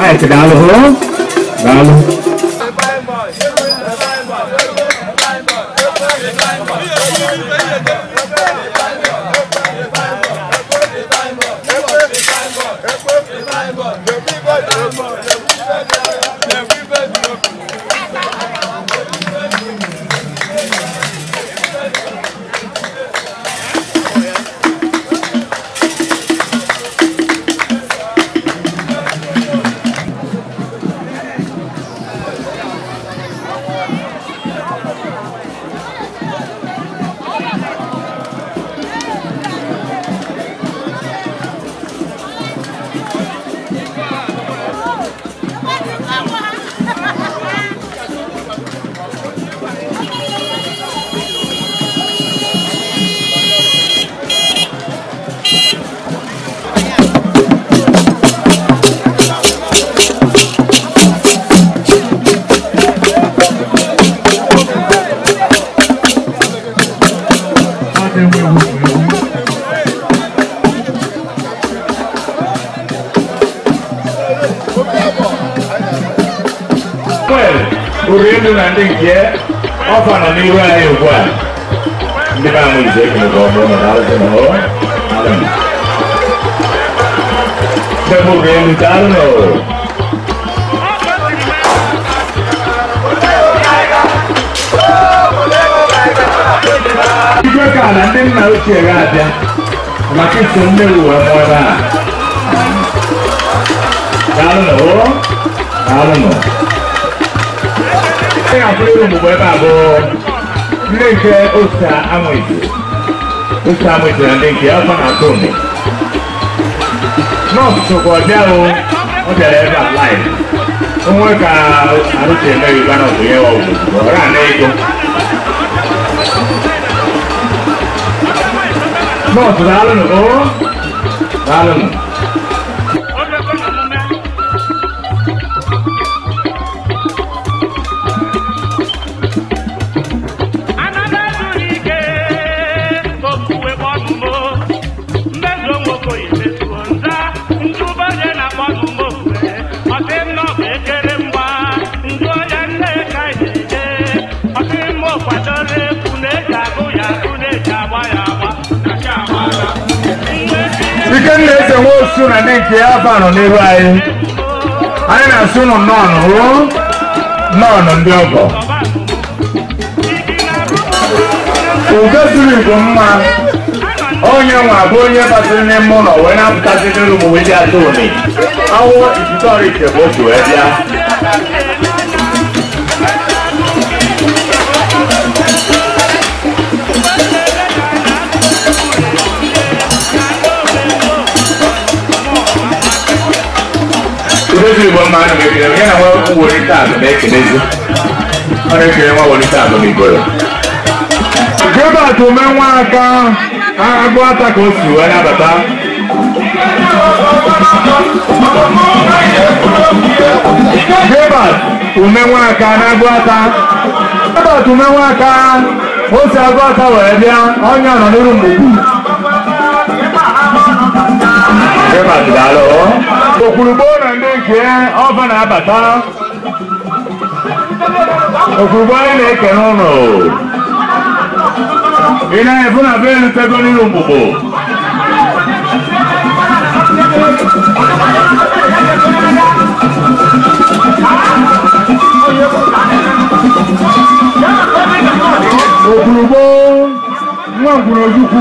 ai lalu. na ndị nke ọfa nọ n'ihu anyị ugbu a ndị na-amụ ize ekele ka ọ bụrụ na azụ nọ Debugay Lutano. Igwe ka na ndị nna ochie ga-abịa maka iso mmerụ wee mụọ ebe a. Daalụ nọ. Daalụ nọ. Ṣé àfúrérò gbogbo ẹ bá bọ̀ ilé iṣẹ́ Osa Amoy Osa Amoy ti ràn léǹkì Alpha and Tony. Nọ́ọ̀sì sọ̀kọ̀ ọ̀dẹ́ o, wọ́n tẹ̀lé ẹ̀fà láì. Òun ẹ̀ka àrùtì ẹ̀mẹ́rin bá náà kò yẹ wọ òkùnkùn ọ̀rá àná ẹ̀jọ́. Nọ́ọ̀sì rà á lónìí o, nna eze osu na nne nke ya afọ nọ n'ebe anyị anyị na-asụ ụnụ nnọọnụ hụ nnọọnụ ndị ọgọ ugo zuru igbo mma onye nwa bụ onye batara n'ime ụlọ wee na-apụtazi n'elu ụmụ wee dị atụ ụdị awụ ifufe ọrụ ike bụ otu wee bịa mebiri bụ mmadụ mebiri onye na nwa nwori taa bụ na-ekenezi ọ na-ekele nwa nwori taa bụ n'iboro me omenwa aka agụ ata ka o si wee nabata Gilbert omenwa aka na-agụ ata Gilbert omenwa aka o si agụ ata wee bịa onye nọ n'iru mgbegbu Gilbert daalụ okwurugbo na na-eke ọba na-abata okwugbo anyị na-eke n'ụlọ ị na-ebu na be elutego n'iru mgbugbo okwurugbo nwa ngwurochukwu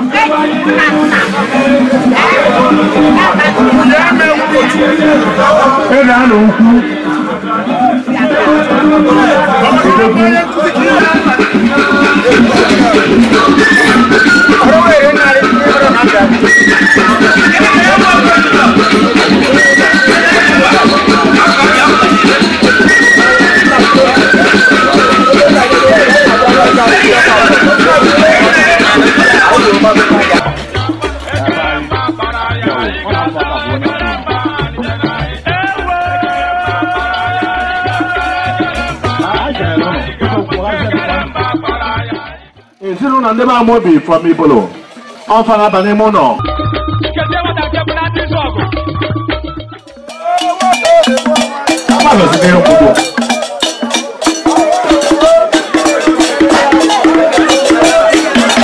Ebe a ma ndị ma mụ bi from Ibolo ọ fara aba n'ime ụlọ agbazite obodo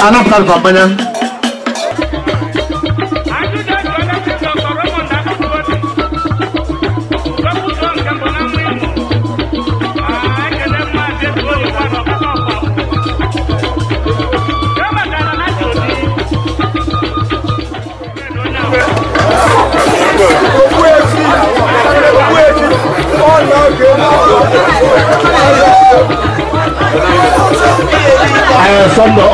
anapụta mbanye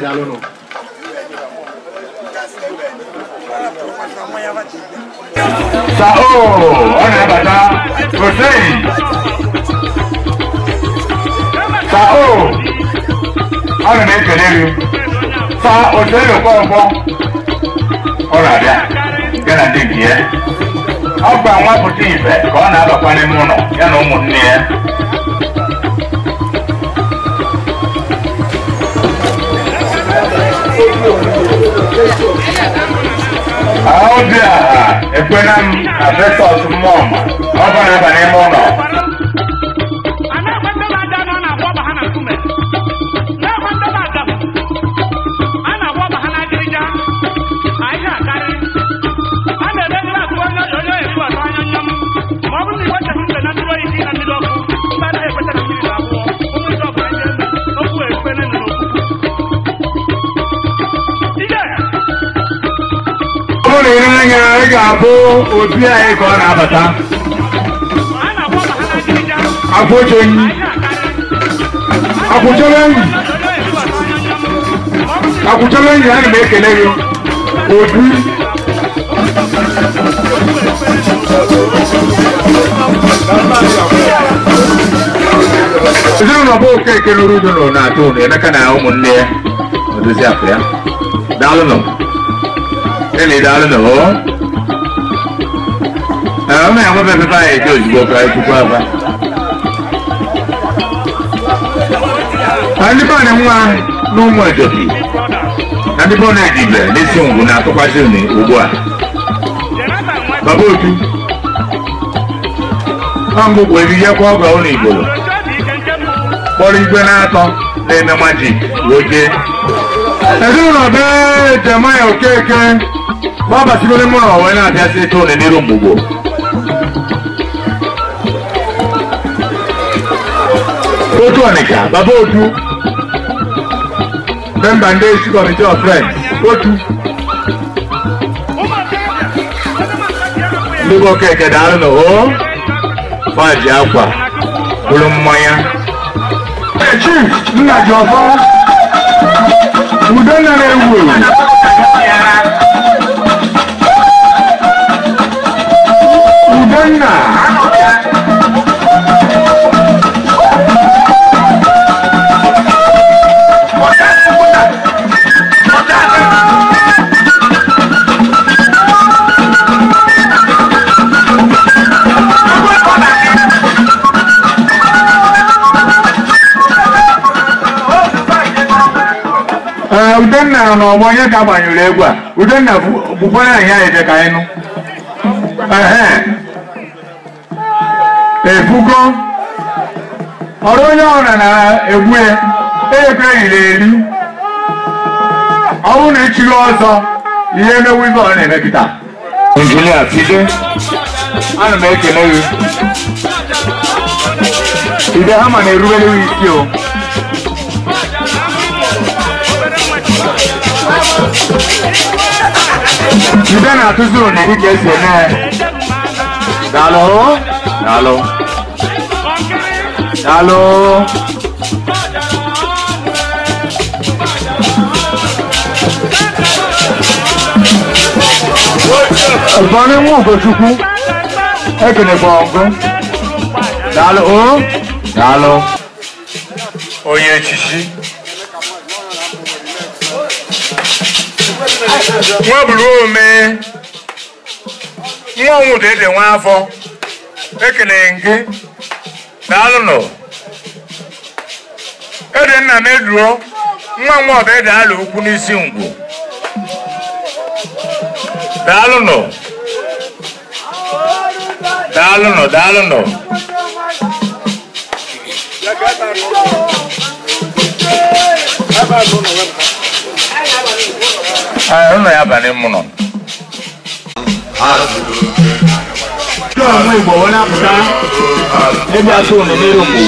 anyị daalụ ọ na-abata Hussein Sao ana m ekele gị Sa Hussein ọ na-abịa ya na ndị ọ gbaa nwa pụta ife ka ọ na-abakwa n'ime ụlọ ya na ụmụnne ya Ahụ dear! If na not na fesọs mmụọ ma ọ bụ na-aba n'ime ụlọ lere anya ị ga-abụ obi anyị ka ọ na-abata akwụchọrọ enyi akwụchọrọ enyi ana m ekele gị obi ezinụlọ bụ oke ekele udo na atọ ụlọ emeka na ụmụnne ya odozi afọ ya daalụ nọ ele dá no ah mas é uma pessoa aí que eu digo para ele por favor ali para não há não há jogo ali para não há diga nesse jogo na topa de nem o boa babu tu ambo kwa hivi yako hapa oni ibo bọ́ọ̀lù ìgbẹ́ náà tán lẹ́ẹ̀mẹ́ májì wọ́jẹ́ ẹ̀dùn náà bẹ́ẹ̀ jẹ̀mọ́ ẹ̀ òkèèké baba sinole mwana wawe na atya seetone lero mugo totwaneka baba otu memba ndesi committee of friends otu ndigo keke daano o faji akwa bulu mmanya chief nna ji ọfọ udo nna ewu e eh, Udenna nọ n'ọgbọ onye ka gbanyụrụ egwu a Udenna bụkwara anyị anyị ka anyị nụ ebugo ọrụ onye ọra na-egbu ego eriri eri ọnwụ na echighị ọzọ ihe emewu ibe ọ na emepụta kịta injinia tide ana m ekele gị ide hama na-erubere gị isi o ide na-atụzi ụdị dịka esi eme ya daalụ Hello. Hello. ẹ̀gbọ́n ní mú ògbójúkú ẹ̀kìnì gbọ̀ngàn dàlọ́ ó dàlọ́. oyè ṣíṣí. wọ́n bùrù omi wọ́n hùn déédéé wọ́n á fọ́. ekeneghị m gị daalụnụ ede nna m eduo nwa nwa ọba ede ala ukwu n'isi ngwu daalụnụ daalụnụ daalụnụ ụlọ ya banye mụ nọ kí wọ́n mú ìbọ̀wọ́ náà kúta ẹgbẹ́ aṣọ òní lérò kò wò.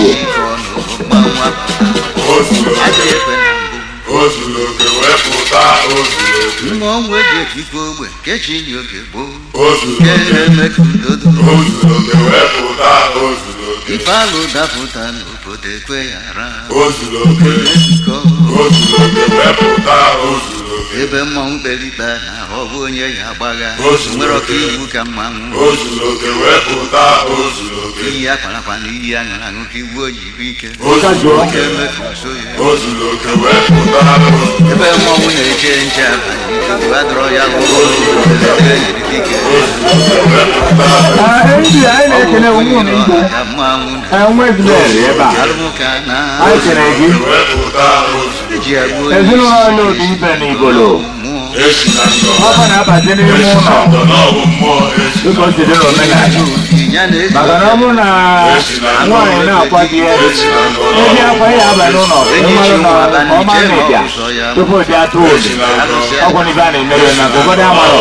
oṣù lòkè wẹ́pùtà oṣù lòkè. mọ òwe dị ekike ogbe kechi yi oge gboo. kere ka ndodo. oṣù lòkè dapụta n'obodo ekwe ya ara. oṣù lòkè oṣù lòkè ebe mmọnwụ kpere ikpe na ọ bụ onye ya agbagha nwere ọka iwu ka mmanwụ iyi akpara akpa na iyi aṅụrụ aṅụ ka iwu oyibo ike oke ebe mmọnwụ na-eche nche abalị ugbu dọrọ ya mmanwụ na alụmụka na ezinụlọ anyị otu ibe na igolo ọkwa na-abata n'ime ụlọ dịka o si dịrị omenala maka na ọ bụrụ na nwaanyị na-akwa di ya ebi akwa ya aba n'ụlọ ịmarụ na ọma na-ebịa tupu dị atụ obi ọgwụ n'ibe a na-emere maka ụfọdụ amarọ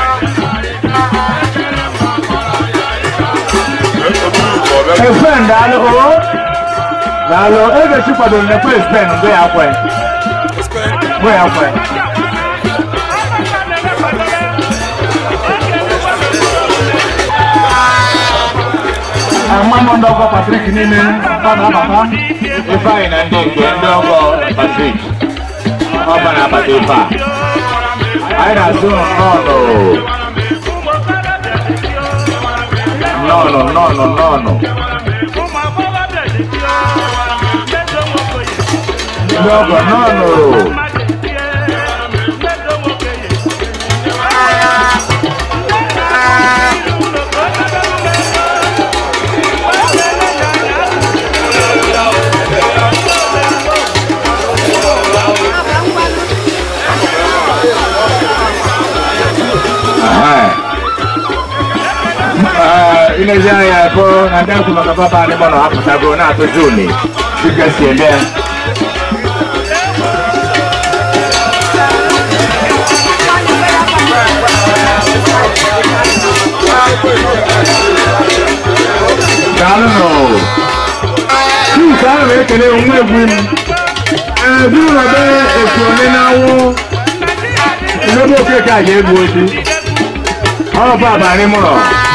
A friend, I know. I know. Every ship I don't know. Please, Ben, where are we? Where are we? Mama ndogo Patrick nini? Baba baba. Ifai na ndogo ndogo Patrick. Baba na Patrick. Aina zono. nọ́ọ̀nù nọ́ọ̀nù nọ́ọ̀nù. Lọ́gọ̀ nọ́ọ̀nù rò. inawezekana ya hapo na ndio kumaka baba ni bwana hapo sababu na hapo Juni piga siende Galano. Tu sara me kele umu egwu mu. Eh bi na be eku ni na wo. Ino bi o ke ka je egwu oti.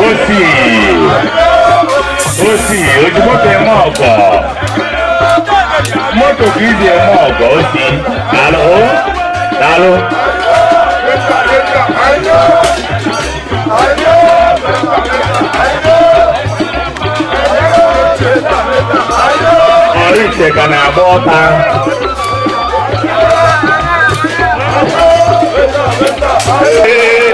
ó sì ó sì ojú mọ́tò ẹ̀ mọ́ ọ̀gọ̀ mọ́tò kìí di ẹ̀ mọ́ ọ̀gọ̀ ó sì dàlọ́ ó dàlọ́. ọrụ ite ka na-agba ọta ee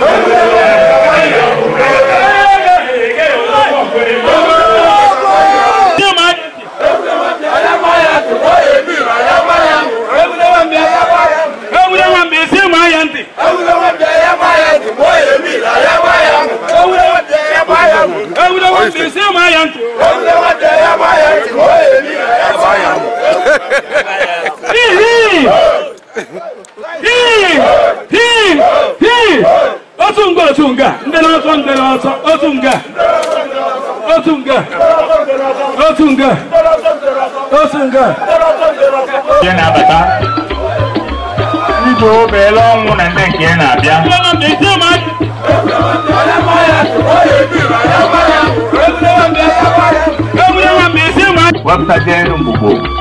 Hihi! obere ọzọ otu nga otu nga otu nga otu nga ihe na-abata igwe obeela ọnwụ na ndị nke na-abịa wepụta jee mgbugbo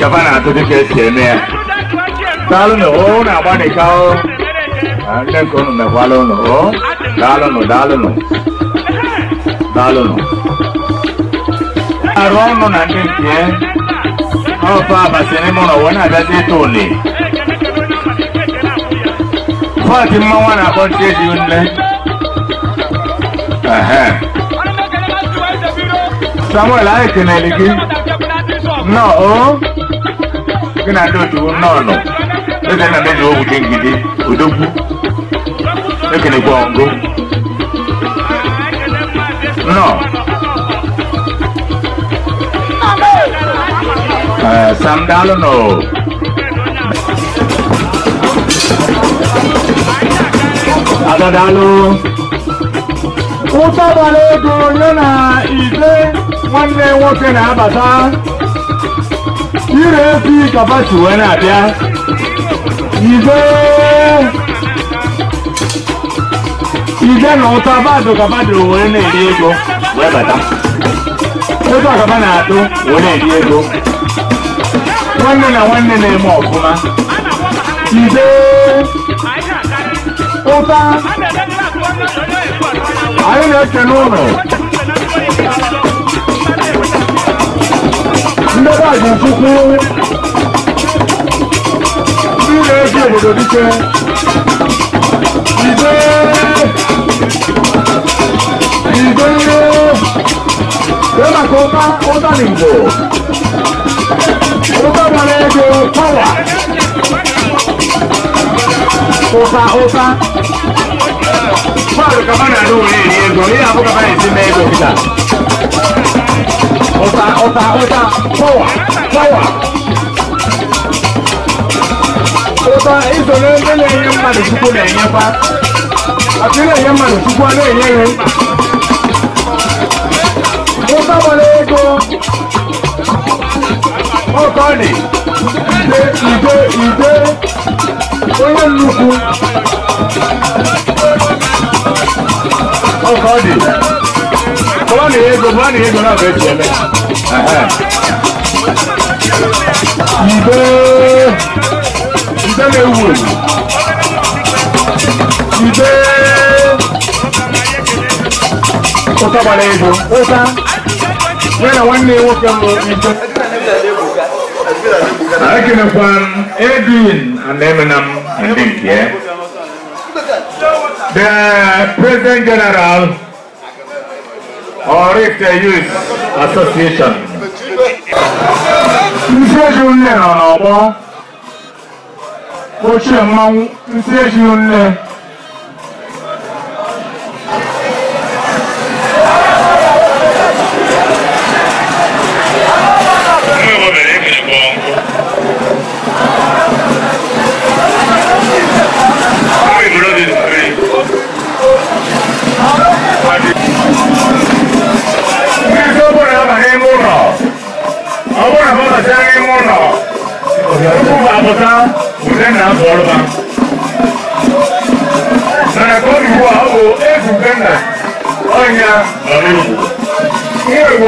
ka bana ta duka yake ne dalo na ba ne ka o ne ko no me falo no dalo no dalo no dalo no aro no na ne ke o pa ba se No, oh na ndị otu nnọọ nọ eze na meji ogwu dị ngide odogwu ekenekwa ọgụ nọ sam daalụ nọ ada daalụ ụtọbara ego ya na ide nwanne nwoke na-abata ire fi kabati wani abia ize ize na ụta bado kabado were na-eri ego wee bata ego akaba na-atụ were na-eri ego nwanne na nwanne na-eme ọfụma ize ụta anyị na-ekene ụlọ adébàjẹ́ tuntun nílé bí òdòdó níṣẹ́ ìgbé ìgbé yóò kó bá ọ̀dà nìbò ó bá balẹ̀ ẹ̀jẹ̀ pàwà ọ̀fà ọ̀fà. Báwo ni kaba náà ló ń rí ìyẹn gbọ̀n àbúkà báyìí sí mẹ́ẹ̀ẹ́dọ̀kítà? Ota ota ota power power. Ota ọ̀tá ìsọ̀rọ̀ ẹgbẹ́ lẹ́yìn mmadụ chukwu na-enye fa àti lẹ́yìn mmadụ chukwu a na-enye rẹ̀. ọ̀tá wọlé ego Ota ni ide ìdè ìdè onye nnukwu ọ̀tá dị bwana yego bwana yego na vejele ibe ibe na ewu ibe ụta gbara ego ụta ya na nwanne nwoke mbụ ibe ekenekwa edwin anemena m the president general Correct Youth Association. Nseji nne nọ n'ọgbọ ochie mmanwụ Nseji nne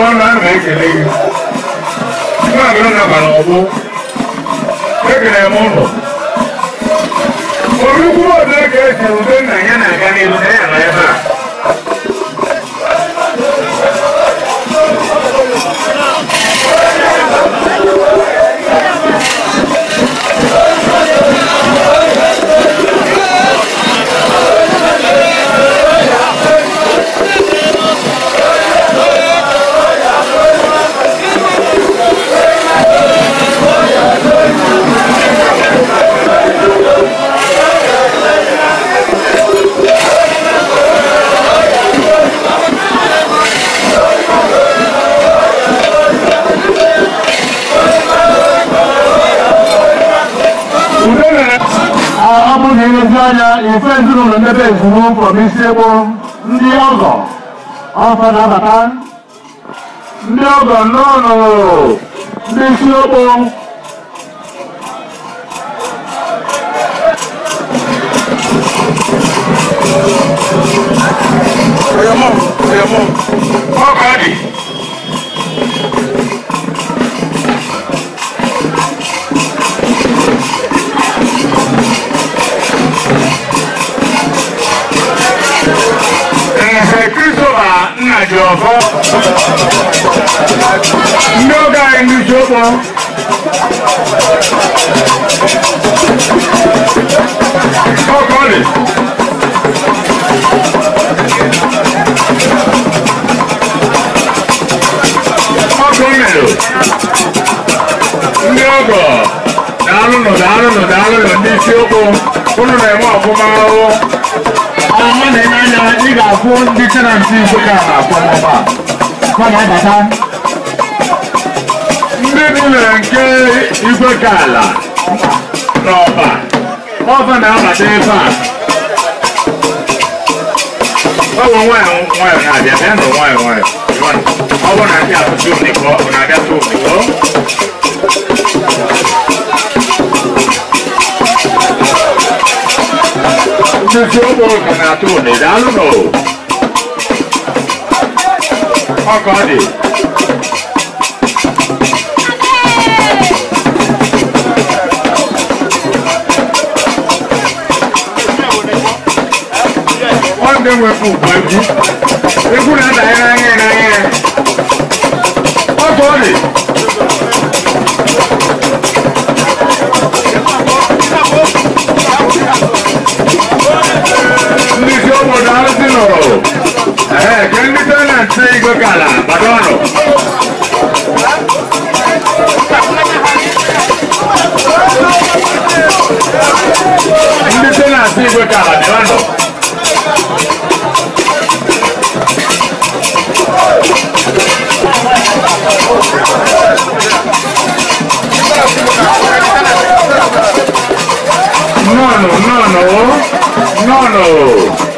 ọnụ a na-ekele ihe nwa agbara na bara ọgbụ na ụlọ na-eju anya ife ezinụlọ ndebe ezumụlọ isi egbo ndị ọgọ ọfọ na-abata ndị ọgọ nnọọ ndị isi okpo No guy in this ọ̀fọ́ ndóga ìlú ìjọpọ̀. Ọkọlẹ̀. Ọkọlẹ̀ o. Ndị ọgọ daalụnụ daalụnụ daalụnụ ndị isi ụkwụ unu na-enwe ọfụma ahụhụ ọmọ na-enye anya ị ga-afụ ndị tenantị Nsukka na-akwụ ọmụma ka na-abata ndị niile nke igwe ka ala na ọba ọba na-abata ebe a ọ bụ nwanyị na-abịa bịa na nwanyị nwanyị ọ bụrụ na ndị atụtụ ụnịkọ ọ na-abịa tụ ụnịkọ chuchubo con atún, dándolo. Oh, God. One day we're full, baby. We're going to have a hang and a hang. Oh, going ndị te na-asị igwe ka ala dịra ndụ No, no, no, no, no, no.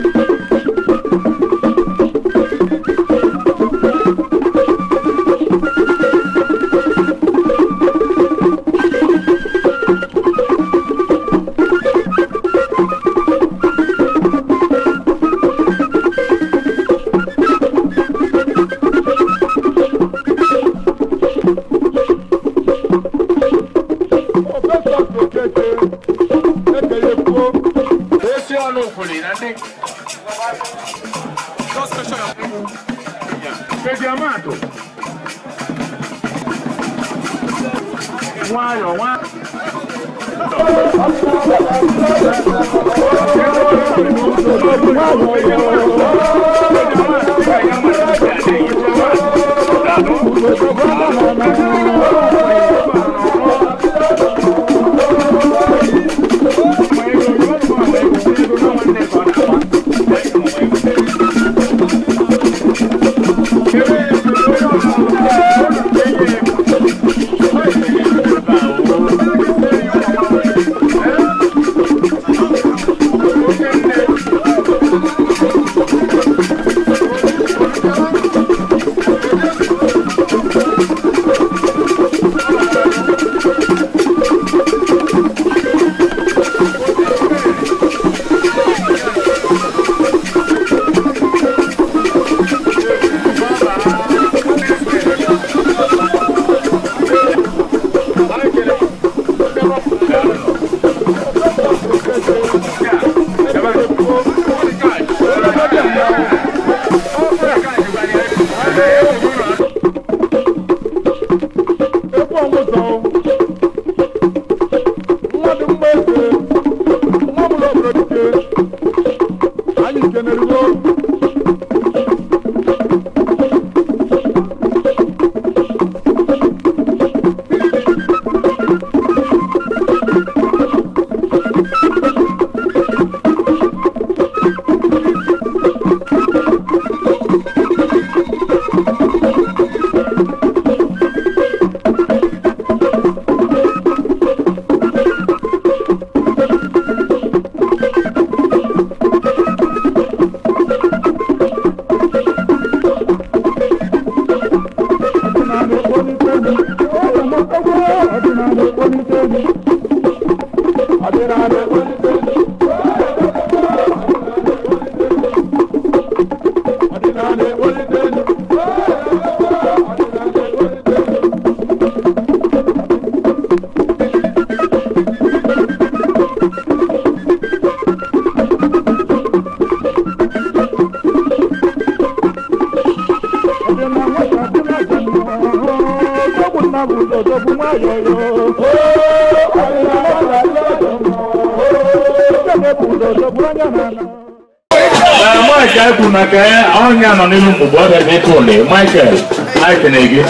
Anthony, Michael, Michael Ege.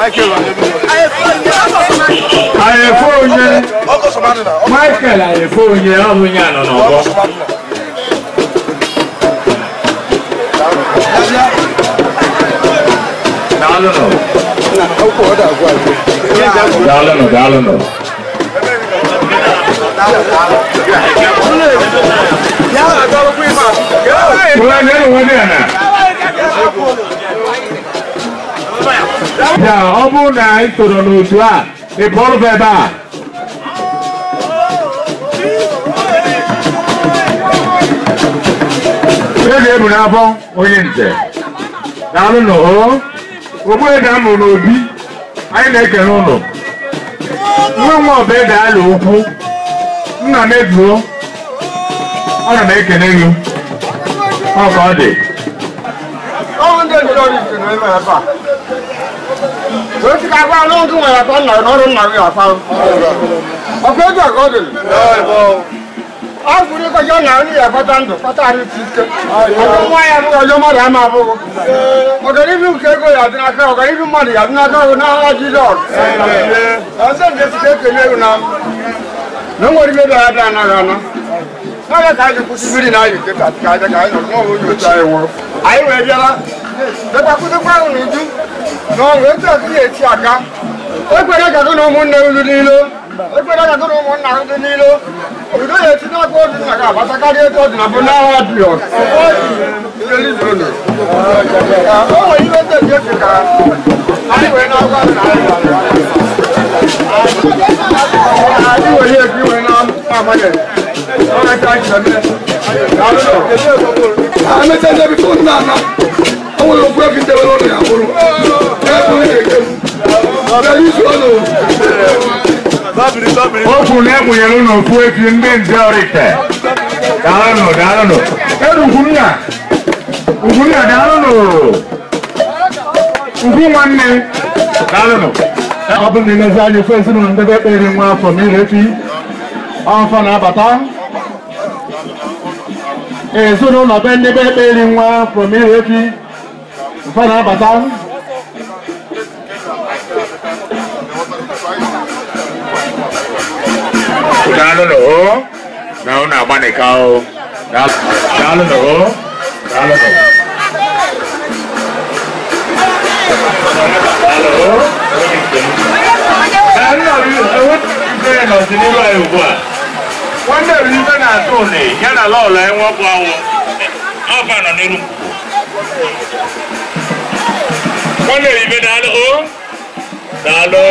Michael Ayefo onye. Michael Ayefo onye ọbụ onye anọ n'ọgbọ. Daalụnụ. Daalụnụ, daalụnụ. Wọ́n ní wọ́n ní àná. ọ bụrụ na anyị toro n'otu a ị bụrụ ebe a ege ebu n'afọ onye nze daalụ na o ogbue ga amụ n'obi anyị na-ekele ụlọ nwe nwa ọba ede ala okwu nna m eduo ana m ekele gị ọ ka ọ dị Wetin agwa n'oge nwere atọ nna n'ọrụ nna gị afa. Ọkwa ego ka ọ dị. Ọ bụrụ ka ya na nri abata ndụ kpata arị ti ike. Ọjọ nwa ya bụghị ọjọ mmadụ ama abụghị. Ọganihu nke ego ya dị n'aka ọganihu mmadụ ya dị n'aka ọgụ n'agha Jizọs. Ọsọ nke site ekele egwu na na nwere ibe bịara dị anaghị ana. N'ọbịa daga kudu kwarin riju na ọrụ etu esi eti aka ekwere ka gị na ụmụnne ulu n'ilo ekwere ka gị na ụmụnna ndị n'ilo obodo ya esi n'aka otu nna ga abata karịa etu ọdị na bụ n'agha dị ọ o nwere ihe etu esi esi ka anyị wee na-agwa na anyị were ya ebi wee na-amanye ọ na-eche anyị na-eme. Ahmet'e de bir konu anlat àwọn olùkọ́ fi tẹ̀wé lọ́nà ìyàwòrán ẹ̀kún kẹ̀kẹ́ mu bẹ̀rẹ̀ yìí sọ̀rọ̀ o. ọkùnrin ẹ̀kún yẹn lọ́nà òkú efi ndé ndé ọ̀rẹ́ tẹ̀ dáhùnù dáhùnù ẹ̀rù nkúnyà nkúnyà dáhùnù nkú nwanne dáhùnù. ọ bụrụ na ilezi anya ofe ezinụlọ ndebe ekpere nwa afọ ma ire fi afọ na-abata ezinụlọ be ndebe ekpere nwa afọ Mfanye na bata ahụ. Daalụ na o, na ọ na-agbanịka o. Daalụ na o, daalụ na o. n'ọdịnihu anyị ugbu a nwanne riri ibe na-atụ ụnị ya na lọọlọ enwe ọgwụ awụ ọba nọ n'elu Wannan ribe da alo? Da alo.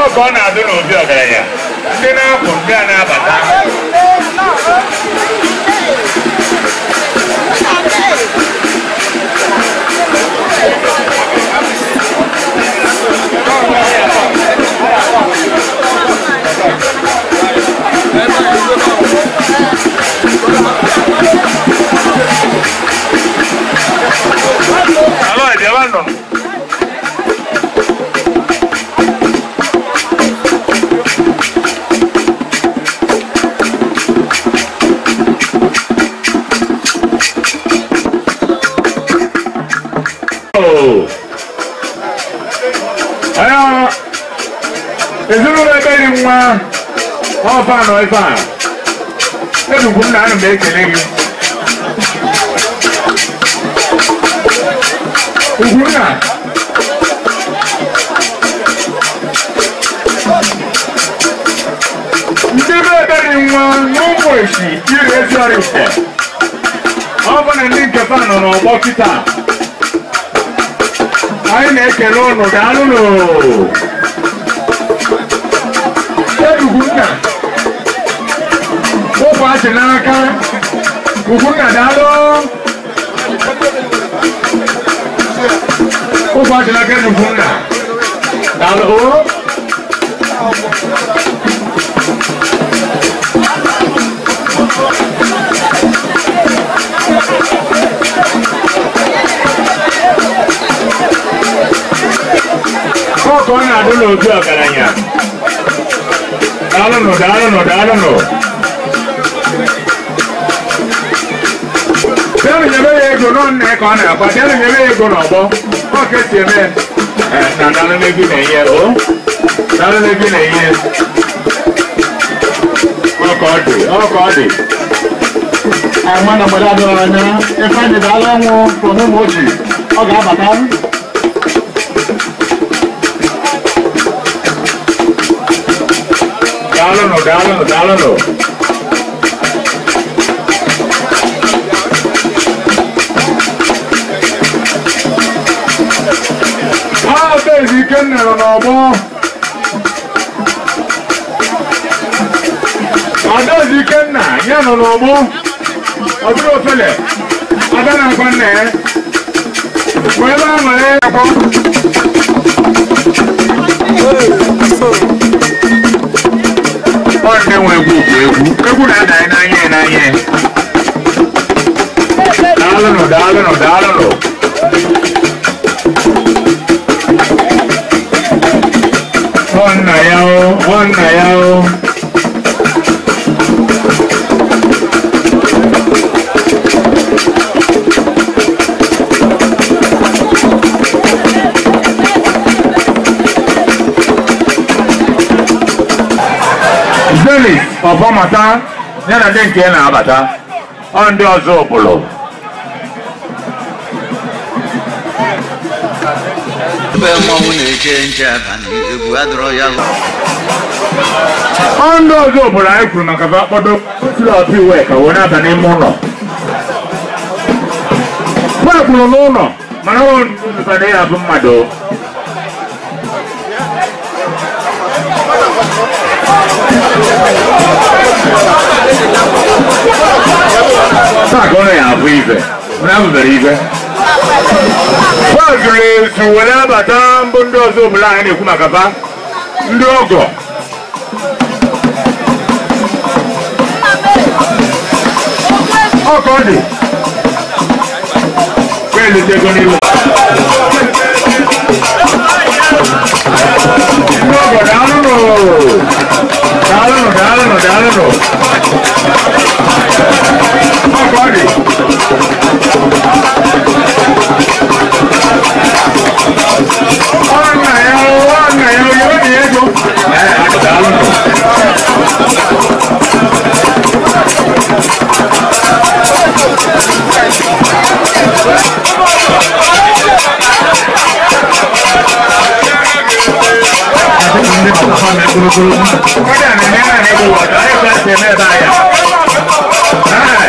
Oge ọ na-adụ n'obi ọgaranya, ndị na-apụ ndị a na rồi ezinụlọ ebe dị nwa ọfa na ọfa edugwu m na ana m ekele gị Uguna. Ndị be ebere nwa n'ụmụ esi iri ezi ọrịa ite. Ọ bụ na ndị nkefa nọ n'ọgbọ kịta. Anyị na-ekele ụnụ daalụnụ. Ugwunna. Ụkwụ n'aka. Ugwunna daalụ kwati na gani hunna dalo o kọ́ọ̀kọ́ ní àdúrà ojú ọ̀kadà yàn dálọ́nà dálọ́nà dálọ́nà. Dẹ́rù nyẹ́mẹ́ yẹ ego náà nà ẹ̀kọ́ nà ẹ̀kọ́ dẹ́rù nyẹ́mẹ́ yẹ ego nà ọ̀bọ ọkẹ tiẹ mẹ ẹ na nanu n'ebi n'eyẹ o nanu n'ebi n'eyẹ ọkọ ọdì ọkọ ọdì. Ẹ̀gbọ́n ọ̀gbọ̀dá dọ̀rọ̀ ẹ̀yẹ ẹ̀fẹ́ ìdìbò aláwọ̀ tòmímọ̀ọ́jì ọ ga-abata daalụnụ daalụnụ daalụnụ kennelo n'ọgbọ Adaozi Ikenna ya nọ n'ọgbọ ọdụrụ ofele ada na-agba nna ya wee ebe a nwere akpọ ọ ndị nwe egwu bụ egwu egwu na-ada anyị n'anya n'anya daalụnụ daalụnụ daalụnụ nwa nna ya o zeli ya na ndị na-abata ọ ndị ọzọ ụbụlụ ebe mmọnwụ na-eche nche abalị egwu adọrọ ya lụ ndị ọzọ obodo anyị kwuru maka akpọdo klọb iwe ka wee na-aba n'ime ụlọ e kwuru n'ụlọ mana ọ na ya bụ mmadụ taa ọ na ya abụ ibe mana abụbere ibe kwazuru ezu were abata mbụ ndị ọzọ obodo anyị na-ekwu maka ba ndị ọgọ nwoke ọ dị welitego n'ime ndị ọgọ daalụnụ daalụnụ daalụnụ daalụnụ ọkọ ọ dị Thank you. Kúrúkúrú. Kọ́dà ní nínú ẹ̀rọ wọ̀dọ̀ ayé bá tẹ̀ mẹ́ta yà. ṣe ká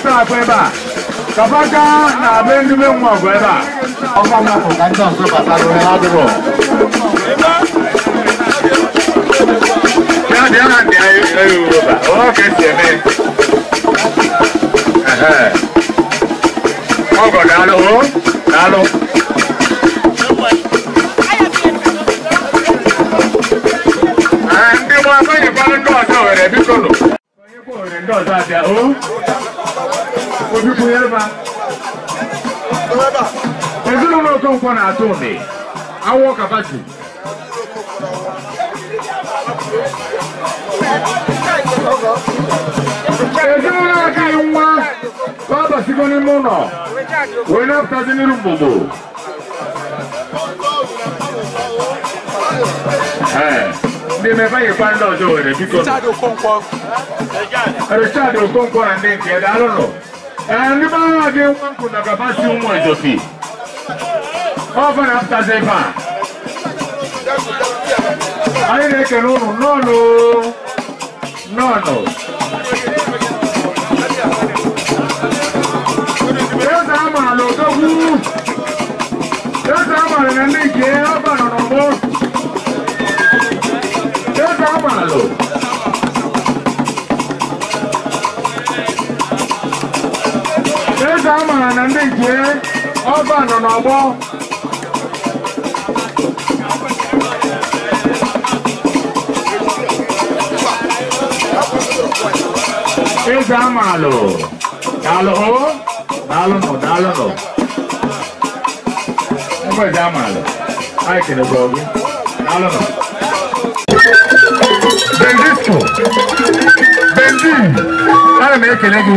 staff ebe a kapaka na be ndị be nwa ọgụ ebe a ọkwa mafọ ka ndị ọzọ batara onye adịrọ ya dị ya na ndị ayị uroba ọ ka esi eme ọgọ daalụ o daalụ ndị mụ afọ ndị ọzọ were biko nụ ndị ọzọ abịa o obi ko yɛreba ezinụlọ okonkwo na-atụ ụdị awọ kabati ezinụlọ aka nwa ka ọ basigo n'ime ụlọ wee napụtazi n'iru mgbogbo ndị mebanyekwa ndị ọjọọ were biko Richard Okonkwo na ndị nke daalụ nọ And the man again, one could have a bathroom, one to see. Over after the bar. I like a no, no, no, no, no. Yes, I'm a lot of you. Yes, I'm a little girl, but I don't know. ka a mara na ndị jie ọba nọ n'ọgbọ eze amalụ dalụhụ dalụnụ dalụnụ ebe eze amalụ anyị kelebere gị dalụnụ bendito bendi ana m ekele gị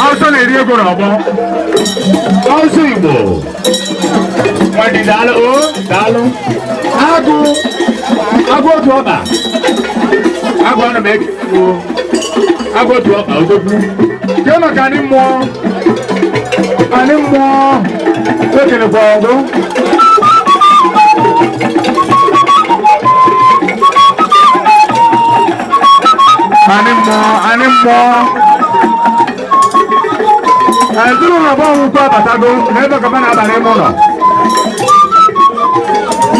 go Hausa na-eri ego na ọgbọ Hausa Igbo nwadị daalụ o oh, daalụ agụ agụ otu ọba agụ anụ m egewo agụ otu ọba odogwu jee maka anị mmụọ anị mmụọ okenekwa e ọgụ anị I anị mmụọ ezinụlọ ọnwụkwụ abatago n'ebe kaba na-aba n'ime ụlọ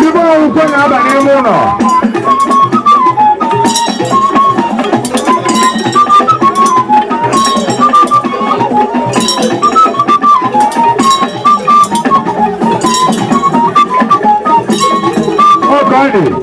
ibe ọnwụkwụ na-aba n'ime ụlọ oge ọ dị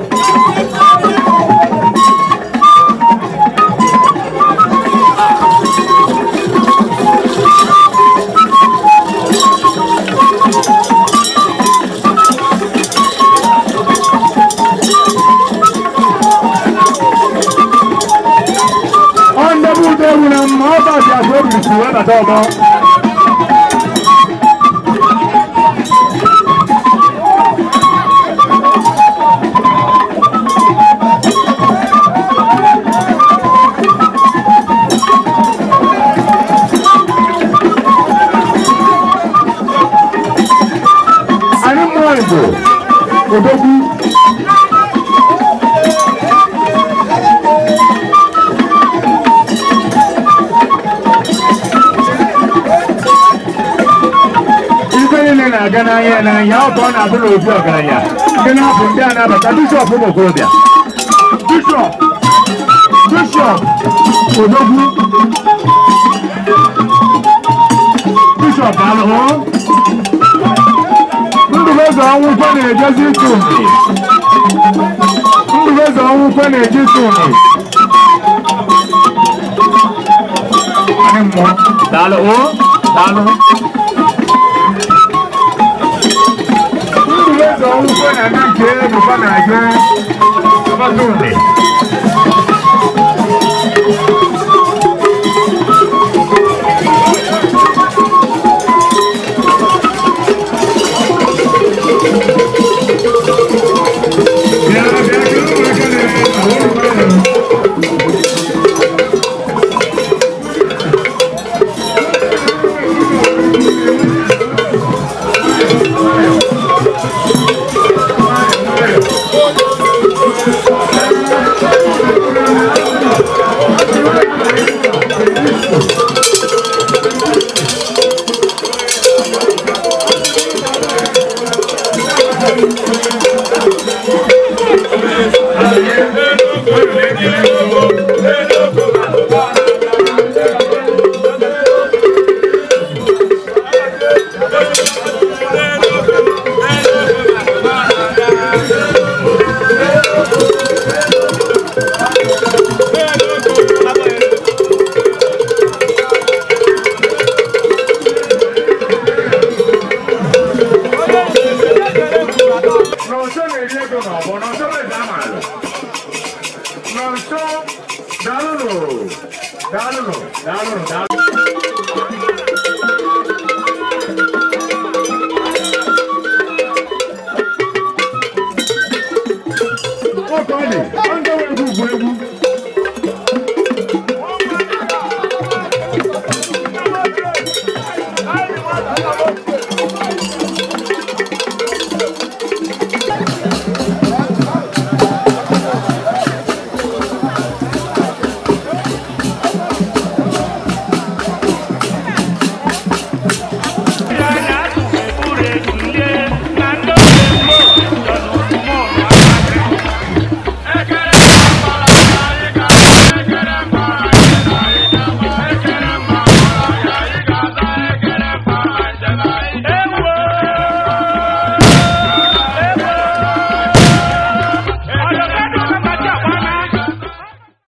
ka ọ na-abụ n'obi ọgaranya ndị na-abụ ndị a na-abata bishọp ụmụ okorobịa bishọp bishọp odogwu bishọp alụhụ ndụbeze ọnwụkwe na-ejezi ịtụ ndụbeze ọnwụkwe na-eji ịtụ ndụ daalụ daalụ sọ wípé ẹ̀mí jẹ́ bàbá nàìjíríà bàbá tó rẹ̀.